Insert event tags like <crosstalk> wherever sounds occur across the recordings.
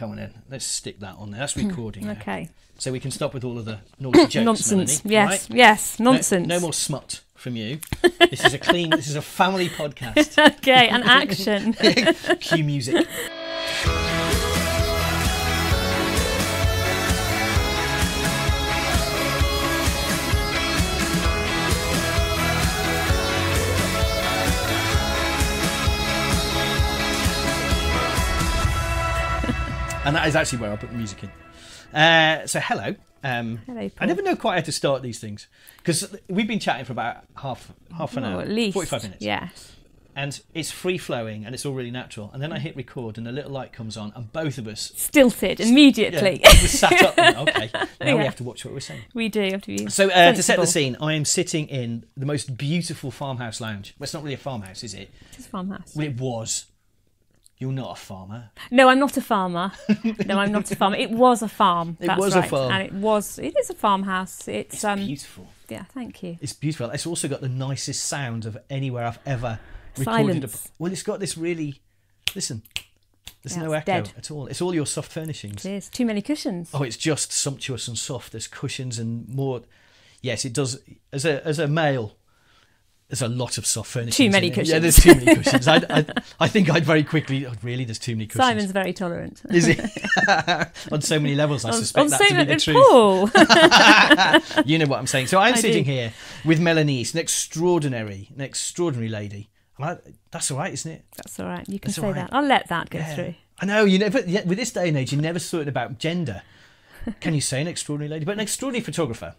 come on in. Let's stick that on there. That's hmm. recording. now. Okay. So we can stop with all of the <coughs> naughty jokes. Nonsense. Melanie, Yes. right? Yes. No- Nonsense. No, more smut from you. This is a clean. this is a family <laughs> podcast. Okay. And <laughs> action. Cue music. <laughs> and that is actually where I put the music in. Uh, so hello. Um, Hello, I never know quite how to start these things because we've been chatting for about half half an Oh, hour, at least. forty-five minutes Yes. and it's free flowing and it's all really natural. And then I hit record and a little light comes on and both of us Stilted yeah, immediately. we sat up. And, okay, <laughs> now we have to watch what we're saying. we do have to be. So uh, to set the scene, I am sitting in the most beautiful farmhouse lounge. Well, it's not really a farmhouse, is it? It's a farmhouse. Well, it was. You're not a farmer. No, I'm not a farmer. no, I'm not a farmer. It was a farm. <laughs> It that's was a right. farm. and it was. It is a farmhouse. It's, It's um. beautiful. Yeah, thank you. It's beautiful. It's also got the nicest sound of anywhere I've ever recorded. A, Silence. well, it's got this really. Listen, there's Yeah, no echo dead. at all. It's all your soft furnishings. It is too many cushions. Oh, it's just sumptuous and soft. There's cushions and more. Yes, it does. As a as a male, there's a lot of soft furnishings. Too many cushions. Yeah, there's too many <laughs> cushions. I, I, I think I'd very quickly. Oh, really, there's too many cushions. Simon's very tolerant. Is it <laughs> on so many levels? I On- suspect on that so to be the truth. <laughs> You know what I'm saying. So I'm I sitting do. here with Melanie, an extraordinary, an extraordinary lady. I, that's all right, isn't it? That's all right. You can That's say right. that. I'll let that go Yeah. through. I know you never. Yeah, with this day and age, you never thought about gender. Can you say an extraordinary lady? But an extraordinary photographer,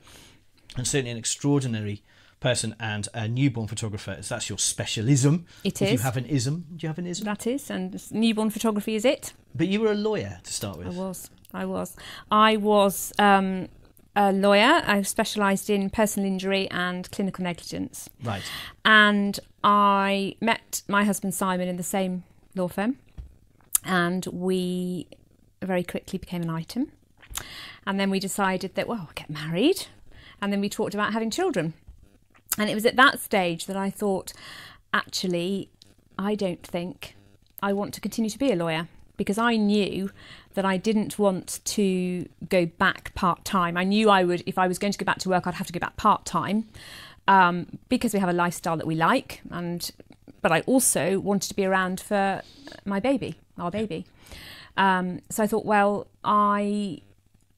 and certainly an extraordinary person and a newborn photographer. As that's your specialism. It if you have an ism, do you have an ism? That is, and newborn photography is it. But you were a lawyer to start with. I was. I was. I was um, a lawyer. I specialised in personal injury and clinical negligence. Right. And I met my husband Simon in the same law firm, and we very quickly became an item. And then we decided that, well, we'll get married. And then we talked about having children. And it was at that stage that I thought, actually, I don't think I want to continue to be a lawyer because I knew that I didn't want to go back part time. I knew I would, if I was going to go back to work, I'd have to go back part time um, because we have a lifestyle that we like. And but I also wanted to be around for my baby, our baby. Um, so I thought, well, I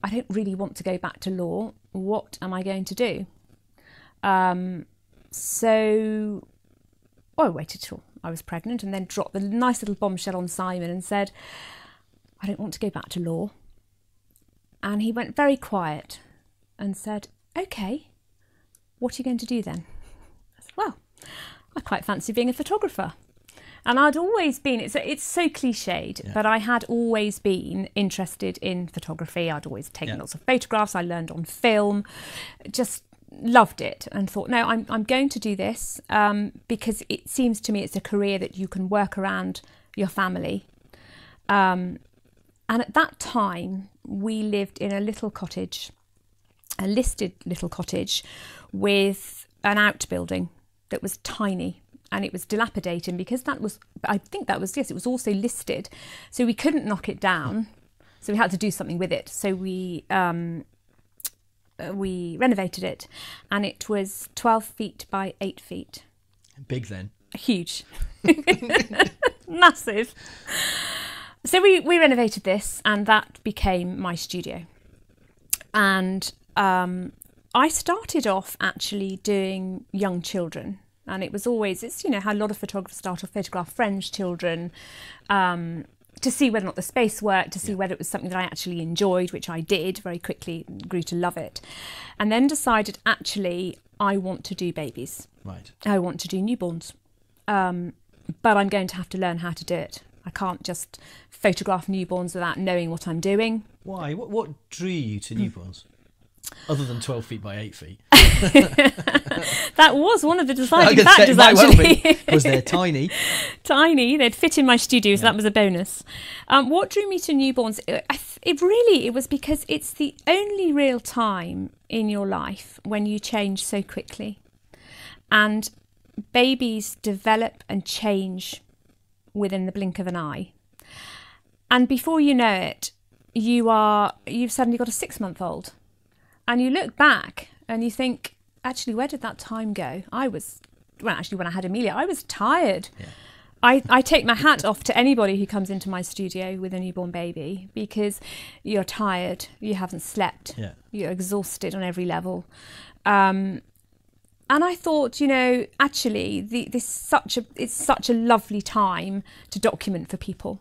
I don't really want to go back to law. What am I going to do? Um, so well, I waited till I was pregnant and then dropped the nice little bombshell on Simon and said, I don't want to go back to law. And he went very quiet and said, Okay, what are you going to do then? I said, Well, I quite fancy being a photographer. And I'd always been, it's, it's so cliched, but I had always been interested in photography. I'd always taken Yeah. lots of photographs. I learned on film, just loved it and thought, no, I'm, I'm going to do this um, because it seems to me it's a career that you can work around your family. Um, and at that time, we lived in a little cottage, a listed little cottage with an outbuilding that was tiny and it was dilapidating because that was, I think that was, yes, it was also listed. So we couldn't knock it down. So we had to do something with it. So we, um, we renovated it and it was 12 feet by 8 feet. Big then. Huge. <laughs> Massive. So we, we renovated this and that became my studio. And um, I started off actually doing young children. And it was always, it's, you know, how a lot of photographers start off photograph French children um, to see whether or not the space worked, to see whether it was something that I actually enjoyed, which I did very quickly, grew to love it. And then decided actually, I want to do babies. Right. I want to do newborns. Um, but I'm going to have to learn how to do it. I can't just photograph newborns without knowing what I'm doing. Why? What, what drew you to newborns? Other than 12 feet by 8 feet. <laughs> <laughs> That was one of the deciding could say it factors, well actually. <laughs> be, because they're tiny. Tiny, they'd fit in my studio, so that was a bonus. Um, what drew me to newborns? It, it really it was because it's the only real time in your life when you change so quickly, and babies develop and change within the blink of an eye. and before you know it, you are you've suddenly got a six month old, and you look back and you think, actually, where did that time go? I was well, actually, when I had Amelia, I was tired. Yeah. I, I take my hat off to anybody who comes into my studio with a newborn baby because you're tired, you haven't slept, Yeah. you're exhausted on every level. Um, and I thought, you know, actually, the, this such a it's such a lovely time to document for people.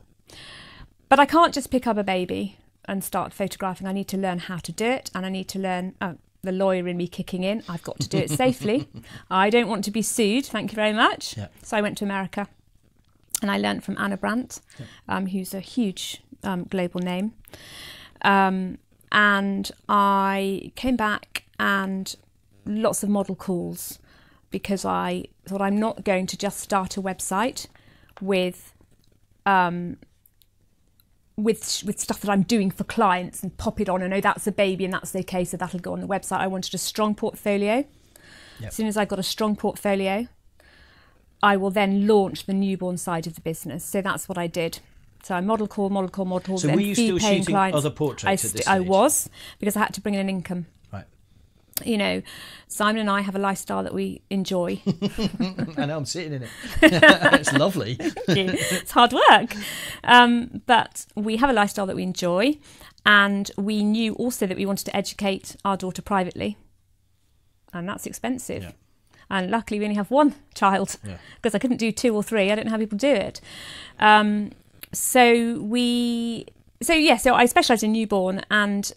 But I can't just pick up a baby and start photographing. I need to learn how to do it, and I need to learn. Oh, the lawyer in me kicking in. I've got to do it <laughs> safely. I don't want to be sued. Thank you very much. Yeah. So I went to America, and I learned from Ana Brandt, um, who's a huge um, global name. Um, and I came back and lots of model calls because I thought I'm not going to just start a website with um, with with stuff that I'm doing for clients and pop it on and oh that's a baby and that's okay so that'll go on the website. I wanted a strong portfolio. Yep. As soon as I got a strong portfolio, I will then launch the newborn side of the business. So that's what I did. So I model call, model call, model call. So were you still paying shooting clients. other portraits I, at this I was because I had to bring in an income. You know, Simon and I have a lifestyle that we enjoy. <laughs> I know I'm sitting in it. <laughs> it's lovely. it's hard work. Um, but we have a lifestyle that we enjoy. And we knew also that we wanted to educate our daughter privately. And that's expensive. Yeah. And luckily, we only have one child Yeah. because I couldn't do two or three. I don't know how people do it. Um, so we, so yeah, so I specialised in newborn and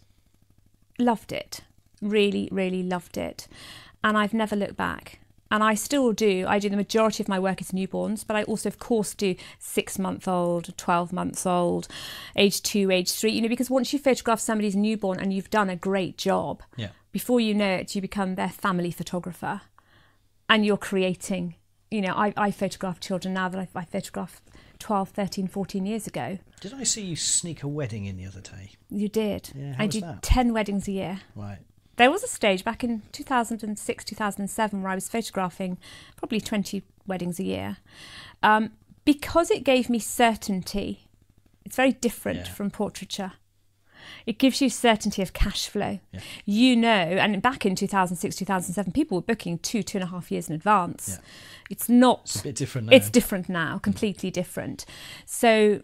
loved it. Really, really loved it. And I've never looked back. And I still do. I do the majority of my work is newborns, but I also, of course, do six month old, 12 months old, age two, age three, you know, because once you photograph somebody's newborn and you've done a great job, Yeah. before you know it, you become their family photographer and you're creating. You know, I, I photograph children now that I, I photographed 12, 13, 14 years ago. Did I see you sneak a wedding in the other day? You did. Yeah, I do that? 10 weddings a year. Right. There was a stage back in 2006, 2007 where I was photographing probably 20 weddings a year. Um, because it gave me certainty, it's very different Yeah. from portraiture. It gives you certainty of cash flow. Yeah. You know, and back in 2006, 2007, people were booking two, two and a half years in advance. Yeah. It's not It's a bit different now. it's different now, completely different. So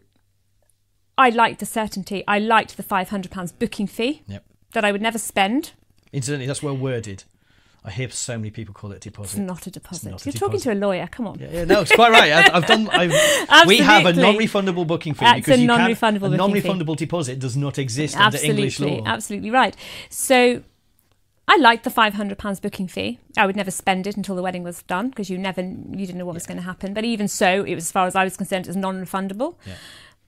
I liked the certainty. I liked the £500 booking fee Yep. that I would never spend. Incidentally, that's well worded. I hear so many people call it It's deposit. It's not a deposit. not a You're talking deposit. to a lawyer. Come on. Yeah, yeah, no, it's quite right. I, I've done. I've, <laughs> we have a non-refundable booking fee That's because a non-refundable booking fee. non-refundable deposit does not exist under English Absolutely, law. absolutely right. So I liked the five hundred pounds booking fee. I would never spend it until the wedding was done because you never you didn't know what was going to happen. But even so, it was as far as I was concerned, it was non-refundable. Yeah.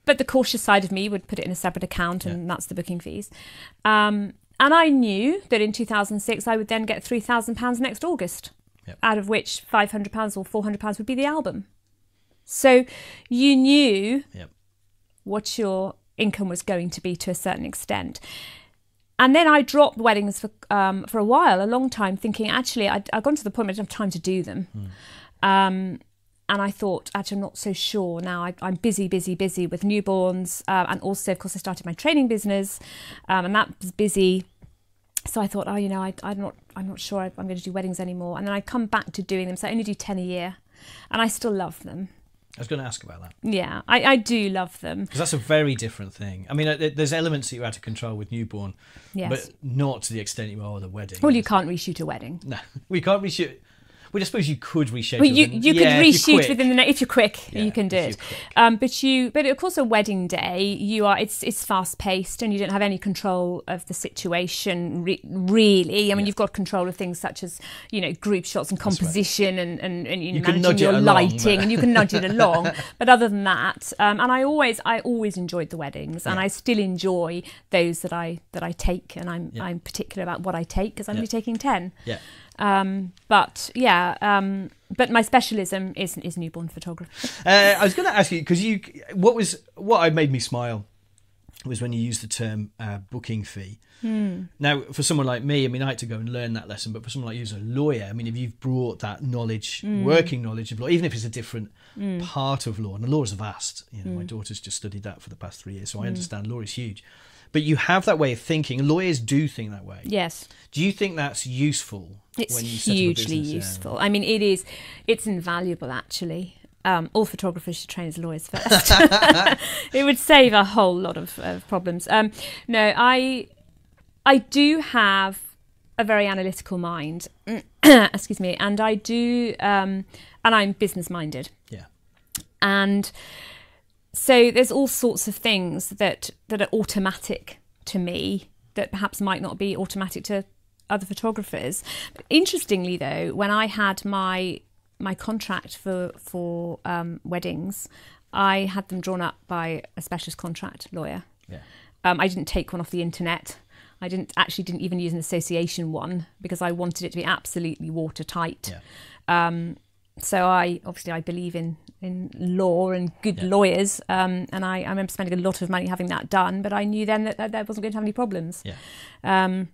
But the cautious side of me would put it in a separate account, and that's the booking fees. Um, and I knew that in 2006 I would then get three thousand pounds next August, Yep. out of which five hundred pounds or four hundred pounds would be the album. So you knew Yep. what your income was going to be to a certain extent. And then I dropped weddings for um, for a while, a long time, thinking actually I'd, I'd gone to the point where I didn't have time to do them. Um, and I thought, actually, I'm not so sure now. I, I'm busy, busy, busy with newborns, uh, and also, of course, I started my training business, um, and that was busy. So I thought, oh, you know, I, I'm not, I'm not sure I'm going to do weddings anymore. And then I come back to doing them, so I only do ten a year, and I still love them. I was going to ask about that Yeah, I, I do love them. because that's a very different thing. I mean, uh, there's elements that you're out of control with newborn, Yes. but not to the extent you are with a wedding. well, you can't reshoot a wedding. No, <laughs> we can't reshoot. Well, I suppose you could reschedule. Well, you you Yeah, could reshoot within the if you're quick, Yeah, you can do it. Um, but you but of course a wedding day you are it's it's fast paced and you don't have any control of the situation re- really. I mean Yeah. you've got control of things such as you know group shots and right. composition and and, and you, You know, managing nudge your along, lighting but- and you can nudge it along. <laughs> But other than that, um, and I always I always enjoyed the weddings and I still enjoy those that I that I take and I'm. I'm particular about what I take because I'm only taking ten. Yeah. Um, but yeah, um, but my specialism is is newborn photography. <laughs> Uh, I was going to ask you because you, what was what I made me smile was when you used the term uh, booking fee. Hmm. Now, for someone like me, I mean, I had to go and learn that lesson, but for someone like you as a lawyer, I mean, if you've brought that knowledge, Hmm. working knowledge of law, even if it's a different part of law, and the law is vast, you know, Hmm. my daughter's just studied that for the past three years, so I understand law is huge. But you have that way of thinking, lawyers do think that way. Yes. Do you think that's useful It's when you set up a hugely business? Yeah. useful. I mean, it is. It's invaluable, actually. Um, all photographers should train as lawyers first. <laughs> <laughs> it would save a whole lot of, of problems. Um, no, I, I do have a very analytical mind. <clears throat> excuse me, and I do, um, and I'm business minded Yeah. and so there's all sorts of things that that are automatic to me that perhaps might not be automatic to other photographers interestingly though when i had my my contract for for um, weddings i had them drawn up by a specialist contract lawyer Yeah. um, I didn't take one off the internet. I didn't actually didn't even use an association one because I wanted it to be absolutely watertight. Yeah. Um, so I obviously I believe in in law and good Yeah. lawyers, um, and I, I remember spending a lot of money having that done. But I knew then that, that, that wasn't going to have any problems. Yeah. Um,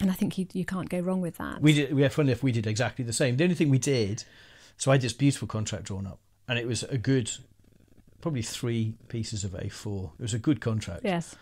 and I think you you can't go wrong with that. We did. We had fun if we did exactly the same. The only thing we did, so I had this beautiful contract drawn up, and it was a good, probably three pieces of A4. It was a good contract. yes.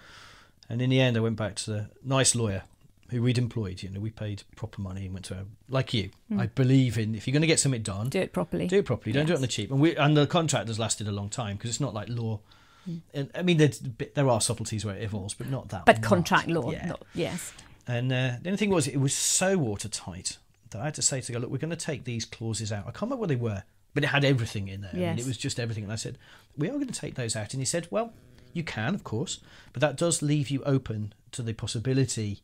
And in the end, I went back to the nice lawyer who we'd employed. You know, we paid proper money and went to a, like you. Hmm. I believe in if you're going to get something done, Do it properly. do it properly. Don't do it on the cheap. And we and the contract has lasted a long time because it's not like law. Hmm. And, I mean, there's, there are subtleties where it evolves, but not that. but much. contract law, Yeah. not, yes. And uh, the only thing was, it was so watertight that I had to say to guy, look, we're going to take these clauses out. I can't remember what they were, but it had everything in there. I mean, it was just everything. And I said, we are going to take those out. And he said, well, you can, of course, but that does leave you open to the possibility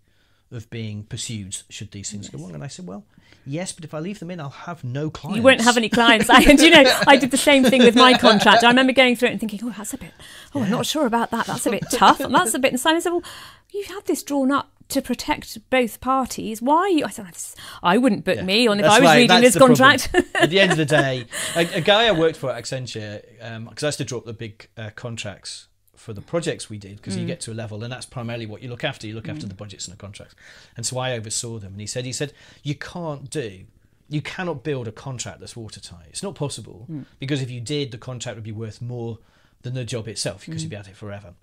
of being pursued should these things go wrong. And I said, well, yes, but if I leave them in, I'll have no clients. You won't have any clients. and you know, I did the same thing with my contract. I remember going through it and thinking, oh, that's a bit, oh, I'm not sure about that. That's a bit tough. And that's a bit. And Simon said, well, you had this drawn up to protect both parties. Why are you? I said, I wouldn't book Yeah. me on if That's I was right, reading that's this the contract. <laughs> <laughs> At the end of the day, a, a guy I worked for at Accenture, because I used to drop the big uh, contracts for the projects we did, because Mm. you get to a level, and that's primarily what you look after. You look after the budgets and the contracts. And so I oversaw them, and he said, he said, you can't do. You cannot build a contract that's watertight. It's not possible Mm. because if you did, the contract would be worth more than the job itself because Mm. you'd be at it forever.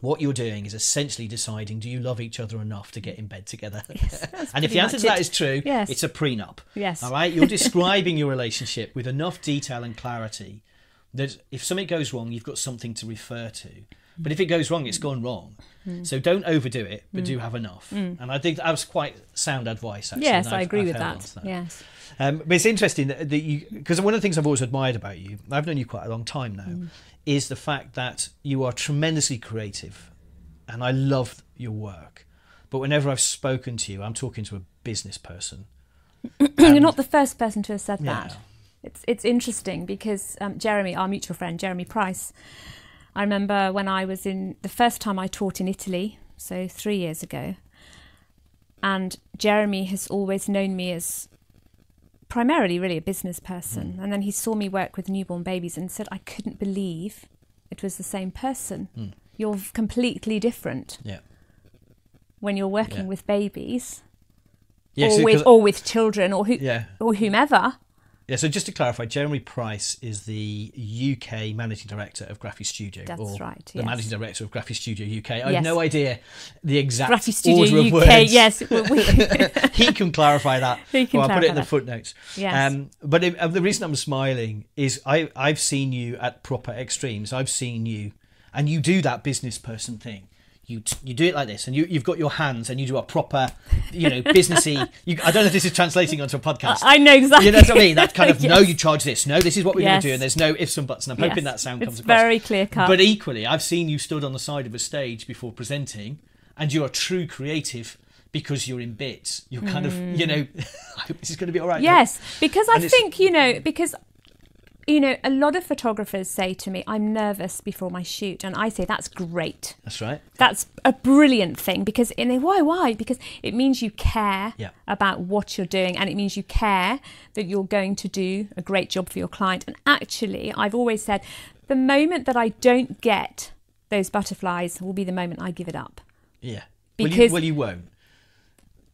What you're doing is essentially deciding: Do you love each other enough to get in bed together? <laughs> and if the answer to that it. is true, Yes. it's a prenup. Yes. All right. You're <laughs> describing your relationship with enough detail and clarity that if something goes wrong, you've got something to refer to. But if it goes wrong, it's gone wrong. Mm. So don't overdo it, but do have enough. And I think that was quite sound advice. Actually, yes, I agree I've with that. on Yes. um, but it's interesting that, that you, because one of the things I've always admired about you, I've known you quite a long time now, Mm. Is the fact that you are tremendously creative, and I love your work. But whenever I've spoken to you, I'm talking to a business person. <clears throat> You're not the first person to have said Yeah. that. It's it's interesting because um, Jeremy, our mutual friend, Jeremy Price. I remember when I was in the first time I taught in Italy, so three years ago, and Jeremy has always known me as primarily really a business person, mm. and then he saw me work with newborn babies and said I couldn't believe it was the same person. Mm. You're completely different Yeah. when you're working Yeah. with babies Yes, or with or with children or who yeah. or whomever. Yeah, so just to clarify, Jeremy Price is the UK managing director of Graphistudio, That's or right, the managing director of Graphistudio UK. I have no idea the exact Graphistudio order of UK. words. Yes, we, we- <laughs> he can clarify that. <laughs> He can Well, I'll put it in the that. footnotes. Yes. Um, but it, uh, the reason I'm smiling is I, I've seen you at proper extremes. I've seen you, and you do that business person thing. You, you do it like this, and you, you've got your hands, and you do a proper, you know, businessy. You, I don't know if this is translating onto a podcast. I know exactly. You know what I mean? That kind of <laughs> no, you charge this. No, this is what we're Yes. going to do, and there's no ifs and buts. And I'm hoping Yes. that sound It's comes across. very clear cut. But equally, I've seen you stood on the side of a stage before presenting, and you're a true creative because you're in bits. You're kind of, you know, <laughs> I hope this is going to be all right. Hmm. yes, because I think you know because you know a lot of photographers say to me, "I'm nervous before my shoot," and I say that's great. That's right. That's a brilliant thing because and they why why because it means you care Yeah. about what you're doing and it means you care that you're going to do a great job for your client. And actually, I've always said the moment that I don't get those butterflies will be the moment I give it up. Yeah. well, you, Because- well, you won't.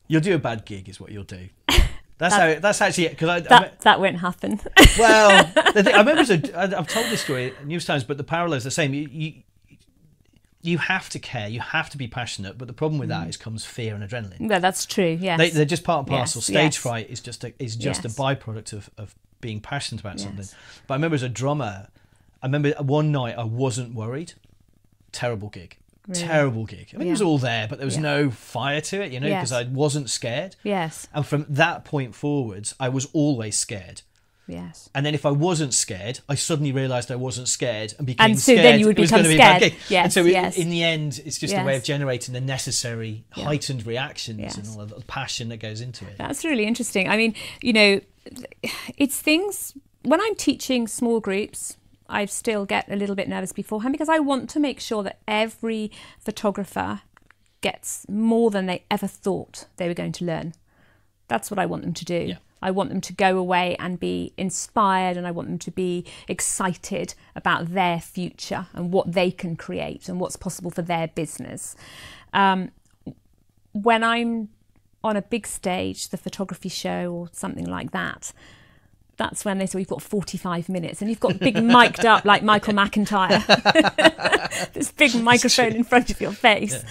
You'll do a bad gig, is what you'll do. <laughs> That's how. That's actually because I, I. That that won't happen. Well, <laughs> the thing, I remember. I- I've told this story news times, but the parallel is the same. You, you, you have to care. You have to be passionate. But the problem with Mm. that is comes fear and adrenaline. no, that's true. Yes. They, they're just part and parcel. Yes, Stage yes. fright is just a, is just Yes. a byproduct of, of being passionate about something. But I remember as a drummer, I remember one night I wasn't worried. Terrible gig. Really? Terrible gig. I mean, it was all there, but there was Yeah. no fire to it, you know, because Yes. I wasn't scared. yes. And from that point forwards, I was always scared. Yes. And then if I wasn't scared, I suddenly realised I wasn't scared and became And so scared. then you would it become gonna be scared. and Yes, so it- yes. in the end, it's just a way of generating the necessary Yeah. heightened reactions Yes. and all of the passion that goes into it. That's really interesting. I mean, you know, it's things when I'm teaching small groups, I still get a little bit nervous beforehand because I want to make sure that every photographer gets more than they ever thought they were going to learn. That's what I want them to do. Yeah. I want them to go away and be inspired and I want them to be excited about their future and what they can create and what's possible for their business. Um, when I'm on a big stage, the photography show or something like that, that's when they say we've got 45 minutes and you've got big <laughs> mic'd up like Michael McIntyre. <laughs> this big <laughs> microphone in front of your face.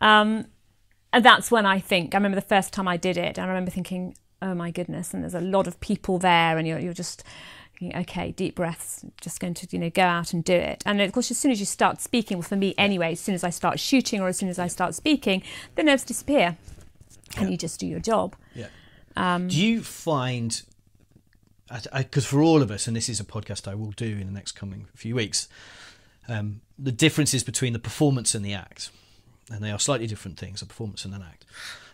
Um, and that's when I think, I remember the first time I did it, I remember thinking, oh my goodness, and there's a lot of people there, and you're, you're just, okay, deep breaths, just going to, you know, go out and do it. And of course, as soon as you start speaking, well, for me anyway, as soon as I start shooting or as soon as I start speaking, the nerves disappear and you just do your job. Yeah. Um, Do you find, because for all of us, and this is a podcast I will do in the next coming few weeks, um, the differences between the performance and the act, and they are slightly different things, a performance and an act.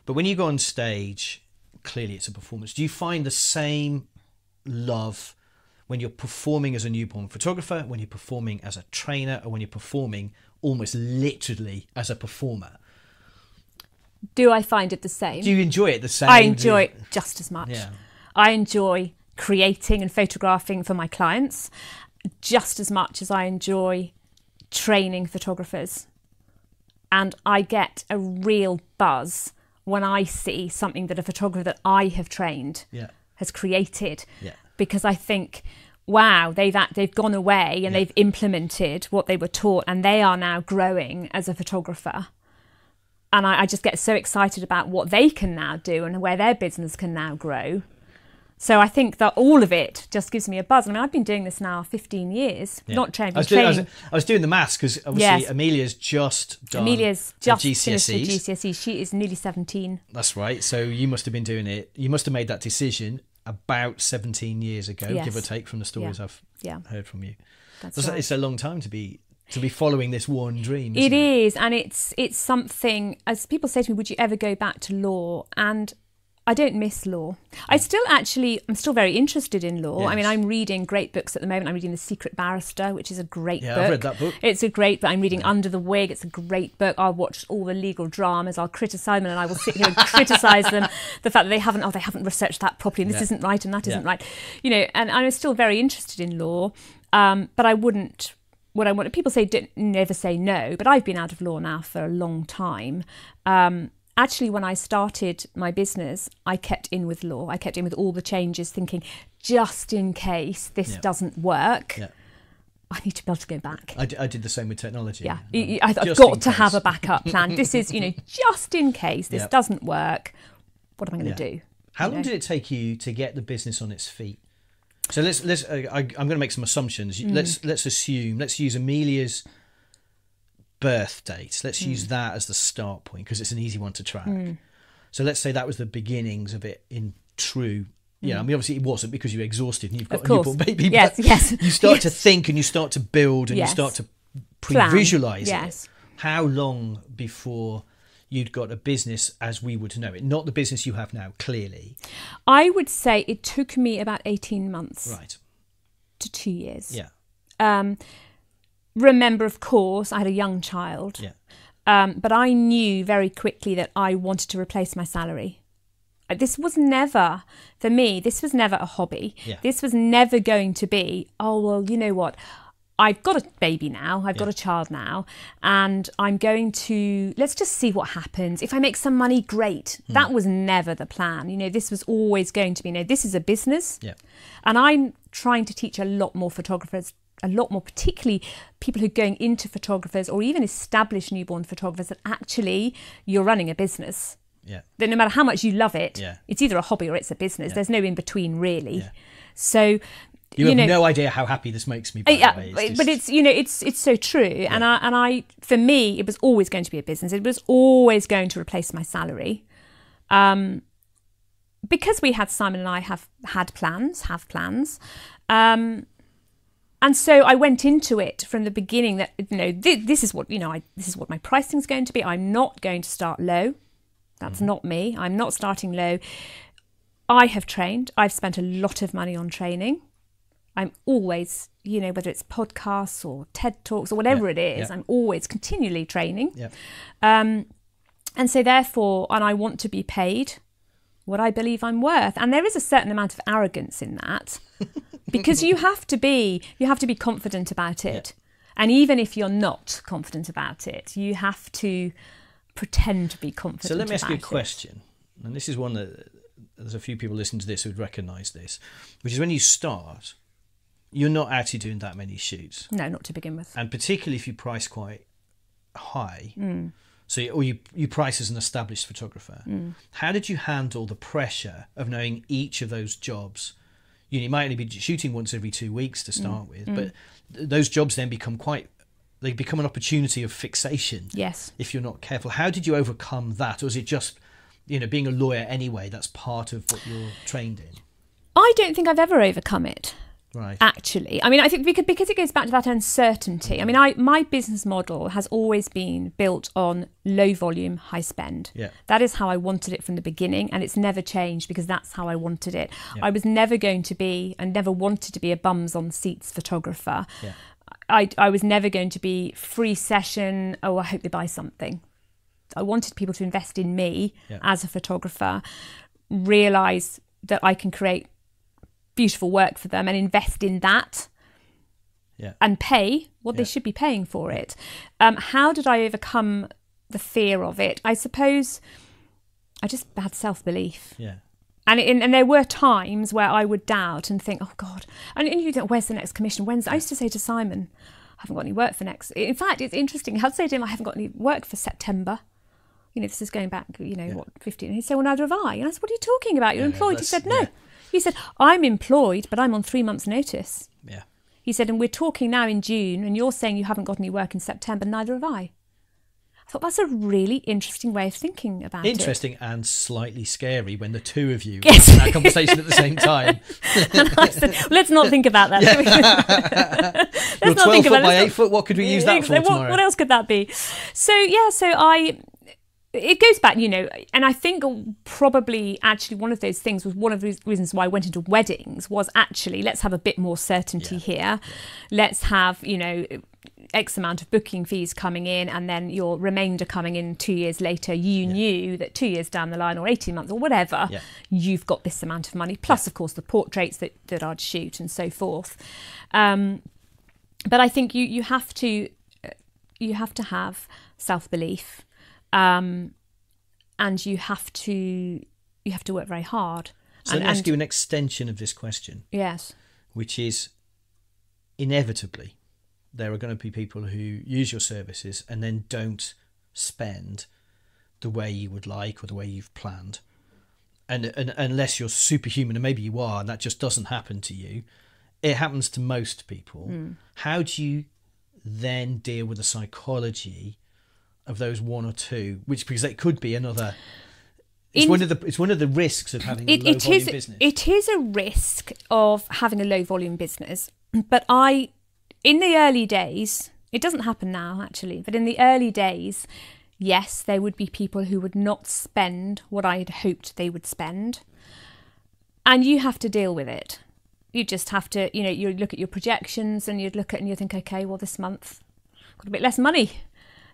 But when you go on stage, clearly it's a performance. Do you find the same love when you're performing as a newborn photographer, when you're performing as a trainer, or when you're performing almost literally as a performer? Do I find it the same? Do you enjoy it the same? I enjoy it just as much. Yeah. I enjoy creating and photographing for my clients just as much as I enjoy training photographers. And I get a real buzz when I see something that a photographer that I have trained Yeah. has created Yeah. because I think, wow, they've they've gone away and Yeah. they've implemented what they were taught, and they are now growing as a photographer. And I, I just get so excited about what they can now do and where their business can now grow. So I think that all of it just gives me a buzz. I mean, I've been doing this now 15 years, Yeah. not training, I was, doing, I, was. I was doing the maths because obviously Yes. Amelia's just done Amelia's just finished GCSEs. GCSE. She is nearly 17. That's right. So you must have been doing it. You must have made that decision about 17 years ago, Yes. give or take, from the stories Yeah. I've Yeah, heard from you. that's It's, right. it's a long time to be to be following this one dream. It it is, and it's it's something. As people say to me, "Would you ever go back to law?" And I don't miss law. I still actually, I'm still very interested in law. I mean, I'm reading great books at the moment. I'm reading The Secret Barrister, which is a great Yeah, book. I've read that book. It's a great book. I'm reading Under the Wig. It's a great book. I'll watch all the legal dramas. I'll criticise them, and I will sit here and criticise them. <laughs> The fact that they haven't, oh, they haven't researched that properly, and this Yeah. isn't right, and that Yeah. not right. You know, and I'm still very interested in law, um, but I wouldn't. What I want people say, never say no. But I've been out of law now for a long time. Um, actually, when I started my business, I kept in with law. I kept in with all the changes, thinking just in case this Yeah. doesn't work, Yeah. I need to be able to go back. I, d- I did the same with technology. Yeah, Um, I've, I've got to have a backup plan. this is, you know, <laughs> just in case this Yeah. doesn't work. What am I going to do? How you long know? did it take you to get the business on its feet? So let's let's. Uh, I, I'm going to make some assumptions. Hmm. Let's let's assume. Let's use Amelia's birth date. Let's Hmm. use that as the start point because it's an easy one to track. So let's say that was the beginnings of it in true. Yeah, I mean, obviously it wasn't because you're exhausted and you've got Hmm. A newborn baby. Yes, yes, You start to think and you start to build and Yes. you start to pre-visualize yes. it. How long before you'd got a business as we would know it, not the business you have now, clearly. I would say it took me about 18 months Right. to two years. Yeah. Um, remember, of course, I had a young child. Yeah. Um, but I knew very quickly that I wanted to replace my salary. Uh, This was never, for me, this was never a hobby. Yeah. This was never going to be, oh, well, you know what? I've got a baby now, I've got a child now, and I'm going to let's just see what happens. If I make some money, great. Hmm. That was never the plan. You know, this was always going to be, you know, this is a business. Yeah. And I'm trying to teach a lot more photographers, a lot more, particularly people who are going into photographers or even established newborn photographers, that actually you're running a business. Yeah. That no matter how much you love it, Yeah. it's either a hobby or it's a business. There's no in between, really. Yeah. So, You, have know, no idea how happy this makes me. Yeah, but- just- but it's you know it's it's so true, and I and I for me it was always going to be a business. It was always going to replace my salary, um, because we had Simon and I have had plans, have plans, um, and so I went into it from the beginning that you know thi- this is what you know I, this is what my pricing is going to be. I'm not going to start low. That's not me. I'm not starting low. I have trained. I've spent a lot of money on training. I'm always, you know, whether it's podcasts or TED Talks or whatever Yeah, it is, yeah. I'm always continually training. yeah. Um, and so, therefore, and I want to be paid what I believe I'm worth. And there is a certain amount of arrogance in that <laughs> because you have to be, you have to be confident about it. And even if you're not confident about it, you have to pretend to be confident. So let me ask you a about it. question, and this is one that there's a few people listening to this who'd recognise this, which is when you start, you're not actually doing that many shoots, No, not to begin with. and particularly if you price quite high. Mm. So, you- or you you price as an established photographer. Mm. How did you handle the pressure of knowing each of those jobs? You, know, you might only be shooting once every two weeks to Mm. start with, but th- those jobs then become quite. They become an opportunity of fixation Yes. if you're not careful. How did you overcome that, or is it just, you know, being a lawyer anyway? That's part of what you're trained in, I don't think I've ever overcome it. Right? actually i mean i think because, because it goes back to that uncertainty i mean i my business model has always been built on low volume high spend Yeah. that is how i wanted it from the beginning and it's never changed because that's how i wanted it i was never going to be and never wanted to be a bums on seats photographer Yeah. I, I was never going to be free session oh i hope they buy something i wanted people to invest in me Yeah. as a photographer realize that i can create beautiful work for them and invest in that Yeah. and pay what Yeah. they should be paying for it. Um, how did I overcome the fear of it? I suppose I just had self belief. Yeah. And, it, and there were times where I would doubt and think, oh God, and, and you think, where's the next commission? When's I used to say to Simon, I haven't got any work for next. In fact, it's interesting. I'd say to him, I haven't got any work for September. You know, this is going back, you know, what, 15. And he'd say, well, neither have I. And I said, what are you talking about? You're Yeah, employed. He said, no. Yeah. He said, I'm employed, but I'm on three months' notice. Yeah. He said, and we're talking now in June, and you're saying you haven't got any work in September, neither have I. I thought that's a really interesting way of thinking about it. Interesting and slightly scary when the two of you Yes. in that conversation at the same time. And I said, well, let's not think about that. <laughs> You're let's not 12 think foot about by let's 8 not- foot. What could we use that for what, tomorrow? what else could that be? So yeah, so I it goes back, you know, and I think probably actually one of those things was one of the reasons why I went into weddings was actually let's have a bit more certainty here. Let's have, you know, X amount of booking fees coming in and then your remainder coming in two years later. You knew that two years down the line or 18 months or whatever, Yeah. you've got this amount of money, plus, of course, the portraits that, that I'd shoot and so forth. Um, but I think you, you have to you have to have self belief, um, and you have to you have to work very hard. so and, let me ask and- you an extension of this question, yes, which is inevitably there are going to be people who use your services and then don't spend the way you would like or the way you've planned. And, and unless you're superhuman, and maybe you are, and that just doesn't happen to you, it happens to most people. How do you then deal with the psychology of those one or two? Which because it could be another. It's In- one of the it's one of the risks of having a low it volume is business. it is a risk of having a low volume business. But I, in the early days, it doesn't happen now actually, but in the early days, yes, there would be people who would not spend what I had hoped they would spend, and you have to deal with it. You just have to, you know, you look at your projections and you'd look at and you think, okay, well, this month got a bit less money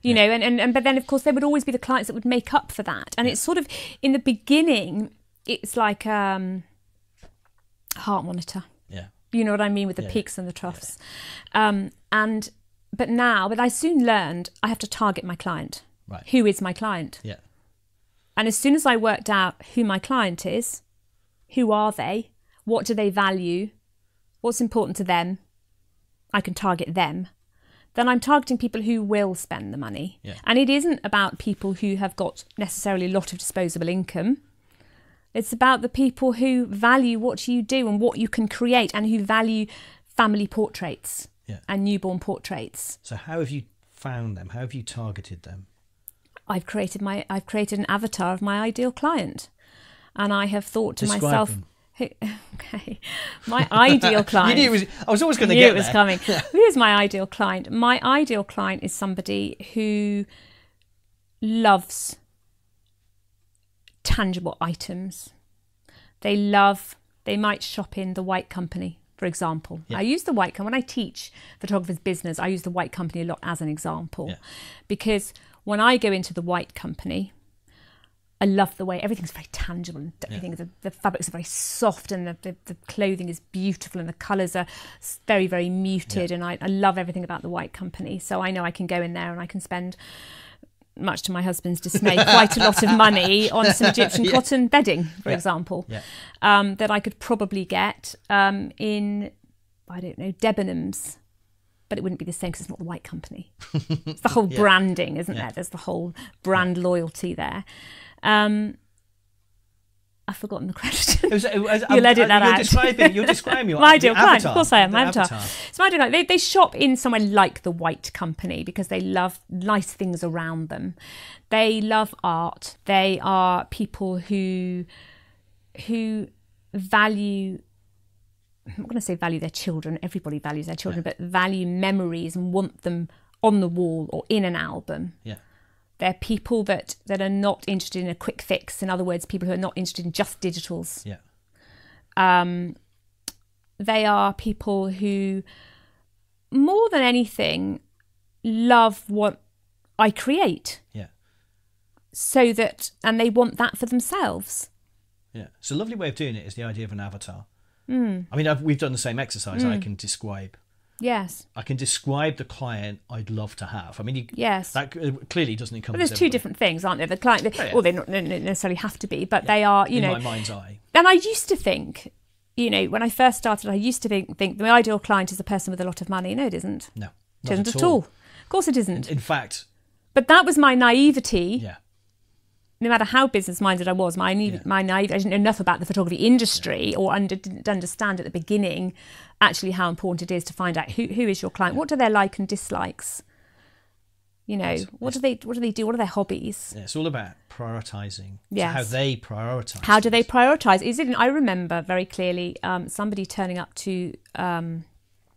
you know and, and, and but then of course there would always be the clients that would make up for that and it's sort of in the beginning it's like um a heart monitor yeah. You know what I mean with the Yeah. peaks and the troughs. Um, and but now, but I soon learned I have to target my client. Right. Who is my client? Yeah. And as soon as I worked out who my client is, who are they, what do they value, what's important to them, I can target them. Then I'm targeting people who will spend the money. Yeah. And it isn't about people who have got necessarily a lot of disposable income. It's about the people who value what you do and what you can create and who value family portraits Yeah. and newborn portraits. So how have you found them? How have you targeted them? I've created my I've created an avatar of my ideal client, and I have thought to Describe myself, them. <laughs> okay, my ideal client. <laughs> You knew it was. I was always going to get it was there. coming. Who is my ideal client? My ideal client is somebody who loves tangible items. They love. They might shop in the White Company, for example. Yeah. I use the White Company when I teach photographers business. I use the White Company a lot as an example, Yeah. because when I go into the White Company, I love the way everything's very tangible and everything. The, the fabrics are very soft and the, the, the clothing is beautiful and the colours are very, very muted. And I, I love everything about the White Company. So I know I can go in there and I can spend, much to my husband's dismay, <laughs> quite a lot of money on some Egyptian <laughs> Yeah. cotton bedding, for Yeah. example, Yeah. um, that I could probably get um, in, I don't know, Debenhams. But it wouldn't be the same because it's not the White Company. It's the <laughs> whole Yeah. branding, isn't Yeah. there? There's the whole brand loyalty there. Um, I've forgotten the question. It was, it was, <laughs> You'll edit that you're out. Describing, you're <laughs> describing your my ideal client, of course I am. My avatar. So my ideal client, they, they shop in somewhere like the White Company because they love nice things around them. They love art. They are people who who value. I'm not going to say value their children. Everybody values their children, but value memories and want them on the wall or in an album. Yeah. They're people that, that are not interested in a quick fix. In other words, people who are not interested in just digitals. Yeah. Um, they are people who, more than anything, love what I create. Yeah. So that, and they want that for themselves. Yeah. So a lovely way of doing it is the idea of an avatar. Hmm. I mean, I've, we've done the same exercise. I can describe. Yes, I can describe the client I'd love to have. I mean, you, yes. that uh, clearly doesn't encompass. But there's two different things, aren't there? The client, Oh, yeah. well, they don't necessarily have to be, but they are, you in know. my mind's eye. And I used to think, you know, when I first started, I used to think, think the ideal client is a person with a lot of money. No, it isn't. No, It not isn't at all. Of course, it isn't. In fact, But that was my naivety. yeah, no matter how business minded I was, my Yeah. my naive, I didn't know enough about the photography industry or under, didn't understand at the beginning actually how important it is to find out who, who is your client, what do they like and dislikes, you know, what do they what do they do, what are their hobbies, yeah, it's all about prioritizing. So how they prioritize. how do they prioritize? Is it? I remember very clearly um, somebody turning up to. Um,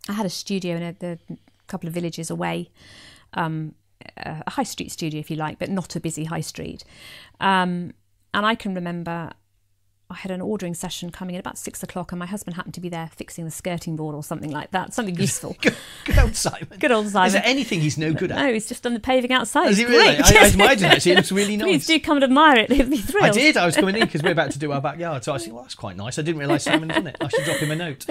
I had a studio in a, the couple of villages away. Um, a high street studio, if you like, but not a busy high street. Um, and I can remember I had an ordering session coming at about six o'clock, and my husband happened to be there fixing the skirting board or something like that, something useful. Good, <laughs> good old Simon. Good old Simon. Is there anything he's no good at? No, he's just done the paving outside. Is he really? great. I, I admired it actually. It looks really nice. Please do come and admire it. <laughs> He'll be thrilled. I did. I was coming in because we're about to do our <laughs> backyard. So I said, well, that's quite nice. I didn't realise Simon had done it. I should drop him a note.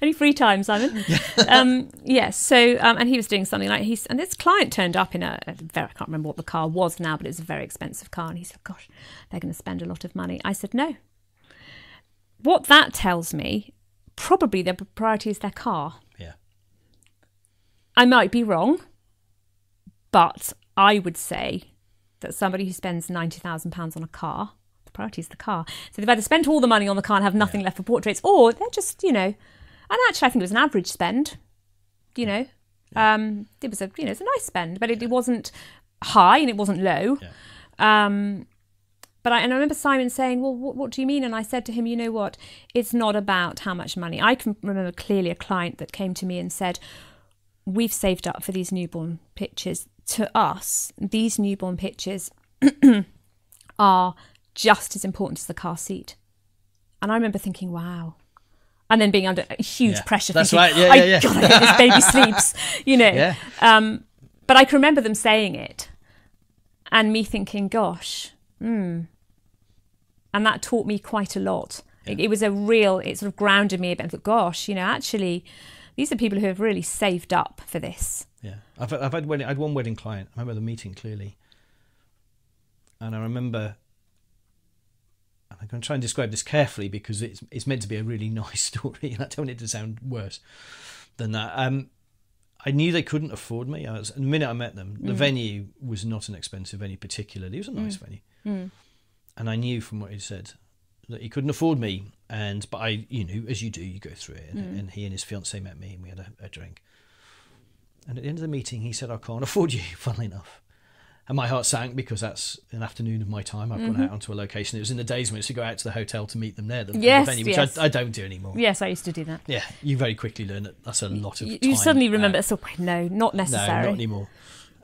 Any free time, Simon? um, yes. So, um, and he was doing something like he's, and this client turned up in a, a very, I can't remember what the car was now, but it was a very expensive car. And he said, "Gosh, they're going to spend a lot of money." I said, "No." What that tells me, probably their priority is their car. Yeah. I might be wrong, but I would say that somebody who spends ninety thousand pounds on a car, the priority is the car. So they've either spent all the money on the car and have nothing left for portraits, or they're just, you know, and actually I think it was an average spend. You know, um, it was a, you know, it's a nice spend, but it, it wasn't high and it wasn't low. Um, but I, and I remember Simon saying, "Well, what, what do you mean?" And I said to him, "You know what? It's not about how much money. I can remember clearly a client that came to me and said, "We've saved up for these newborn pictures. To us, these newborn pictures <clears throat> are just as important as the car seat." And I remember thinking, "Wow." And then being under huge Yeah, pressure, that's thinking, right, yeah, yeah, yeah. God, I hope this baby <laughs> sleeps, you know. Yeah. Um, but I can remember them saying it, and me thinking, "Gosh," hmm. And that taught me quite a lot It, it was a real. It sort of grounded me a bit. And thought, gosh, you know, actually, these are people who have really saved up for this. Yeah, I've I've had wedding. I had one wedding client. I remember the meeting clearly, and I remember. And I'm going to try and describe this carefully because it's it's meant to be a really <laughs> nice story, and I don't want it to sound worse than that. Um, I knew they couldn't afford me. I was, the minute I met them, the mm. venue was not an expensive venue particularly. It was a mm. nice venue, mm. And I knew from what he said that he couldn't afford me. And but I, you know, as you do, you go through it. And, mm. and he and his fiance met me, and we had a, a drink. And at the end of the meeting, he said, "I can't <laughs> afford you." Funnily enough, and my heart sank because that's an afternoon of my time. I've gone mm-hmm. out onto a location. It was in the days when I used to go out to the hotel to meet them there, the, the Yes, venue, which yes. I, I don't do anymore. Yes, I used to do that. Yeah, you very quickly learn that that's a lot of You, time. you suddenly remember. Uh, out. So no, not necessary. No, not anymore.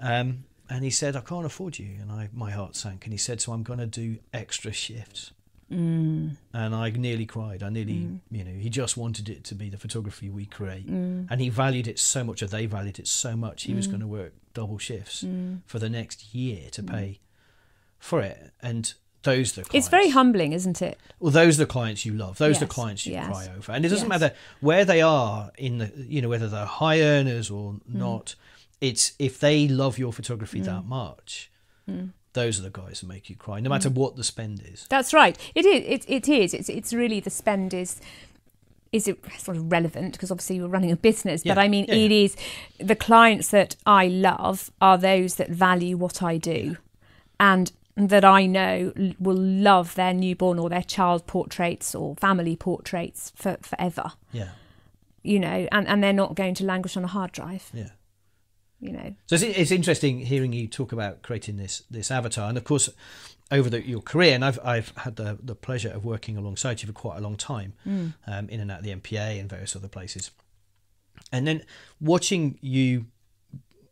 Um, and he said, I can't afford you. And I, my heart sank. And he said, So I'm going to do extra shifts. Mm. And I nearly cried. I nearly, you know, he just wanted it to be the photography we create. Mm. And he valued it so much, or they valued it so much, he was Mm. going to work double shifts for the next year to pay for it. And those are the clients. Mm. It's very humbling, isn't it? Well, those are the clients you love. Those are the clients you yes, cry over, and it doesn't yes. matter where they are in the, you know, whether they're high earners or Mm. not. It's if they love your photography that much, Mm. those are the guys that make you cry, no matter what the spend is. That's right. It is. It, it is. It's it's really the spend is is it sort of relevant because obviously you're running a business. But I mean, yeah, it yeah. is the clients that I love are those that value what I do, and that I know will love their newborn or their child portraits or family portraits for forever. Yeah, You know, and and they're not going to languish on a hard drive. yeah. You know. So it's, it's interesting hearing you talk about creating this this avatar, and of course, over the, your career, and I've I've had the the pleasure of working alongside you for quite a long time, Mm. um, in and out of the MPA and various other places, and then watching you,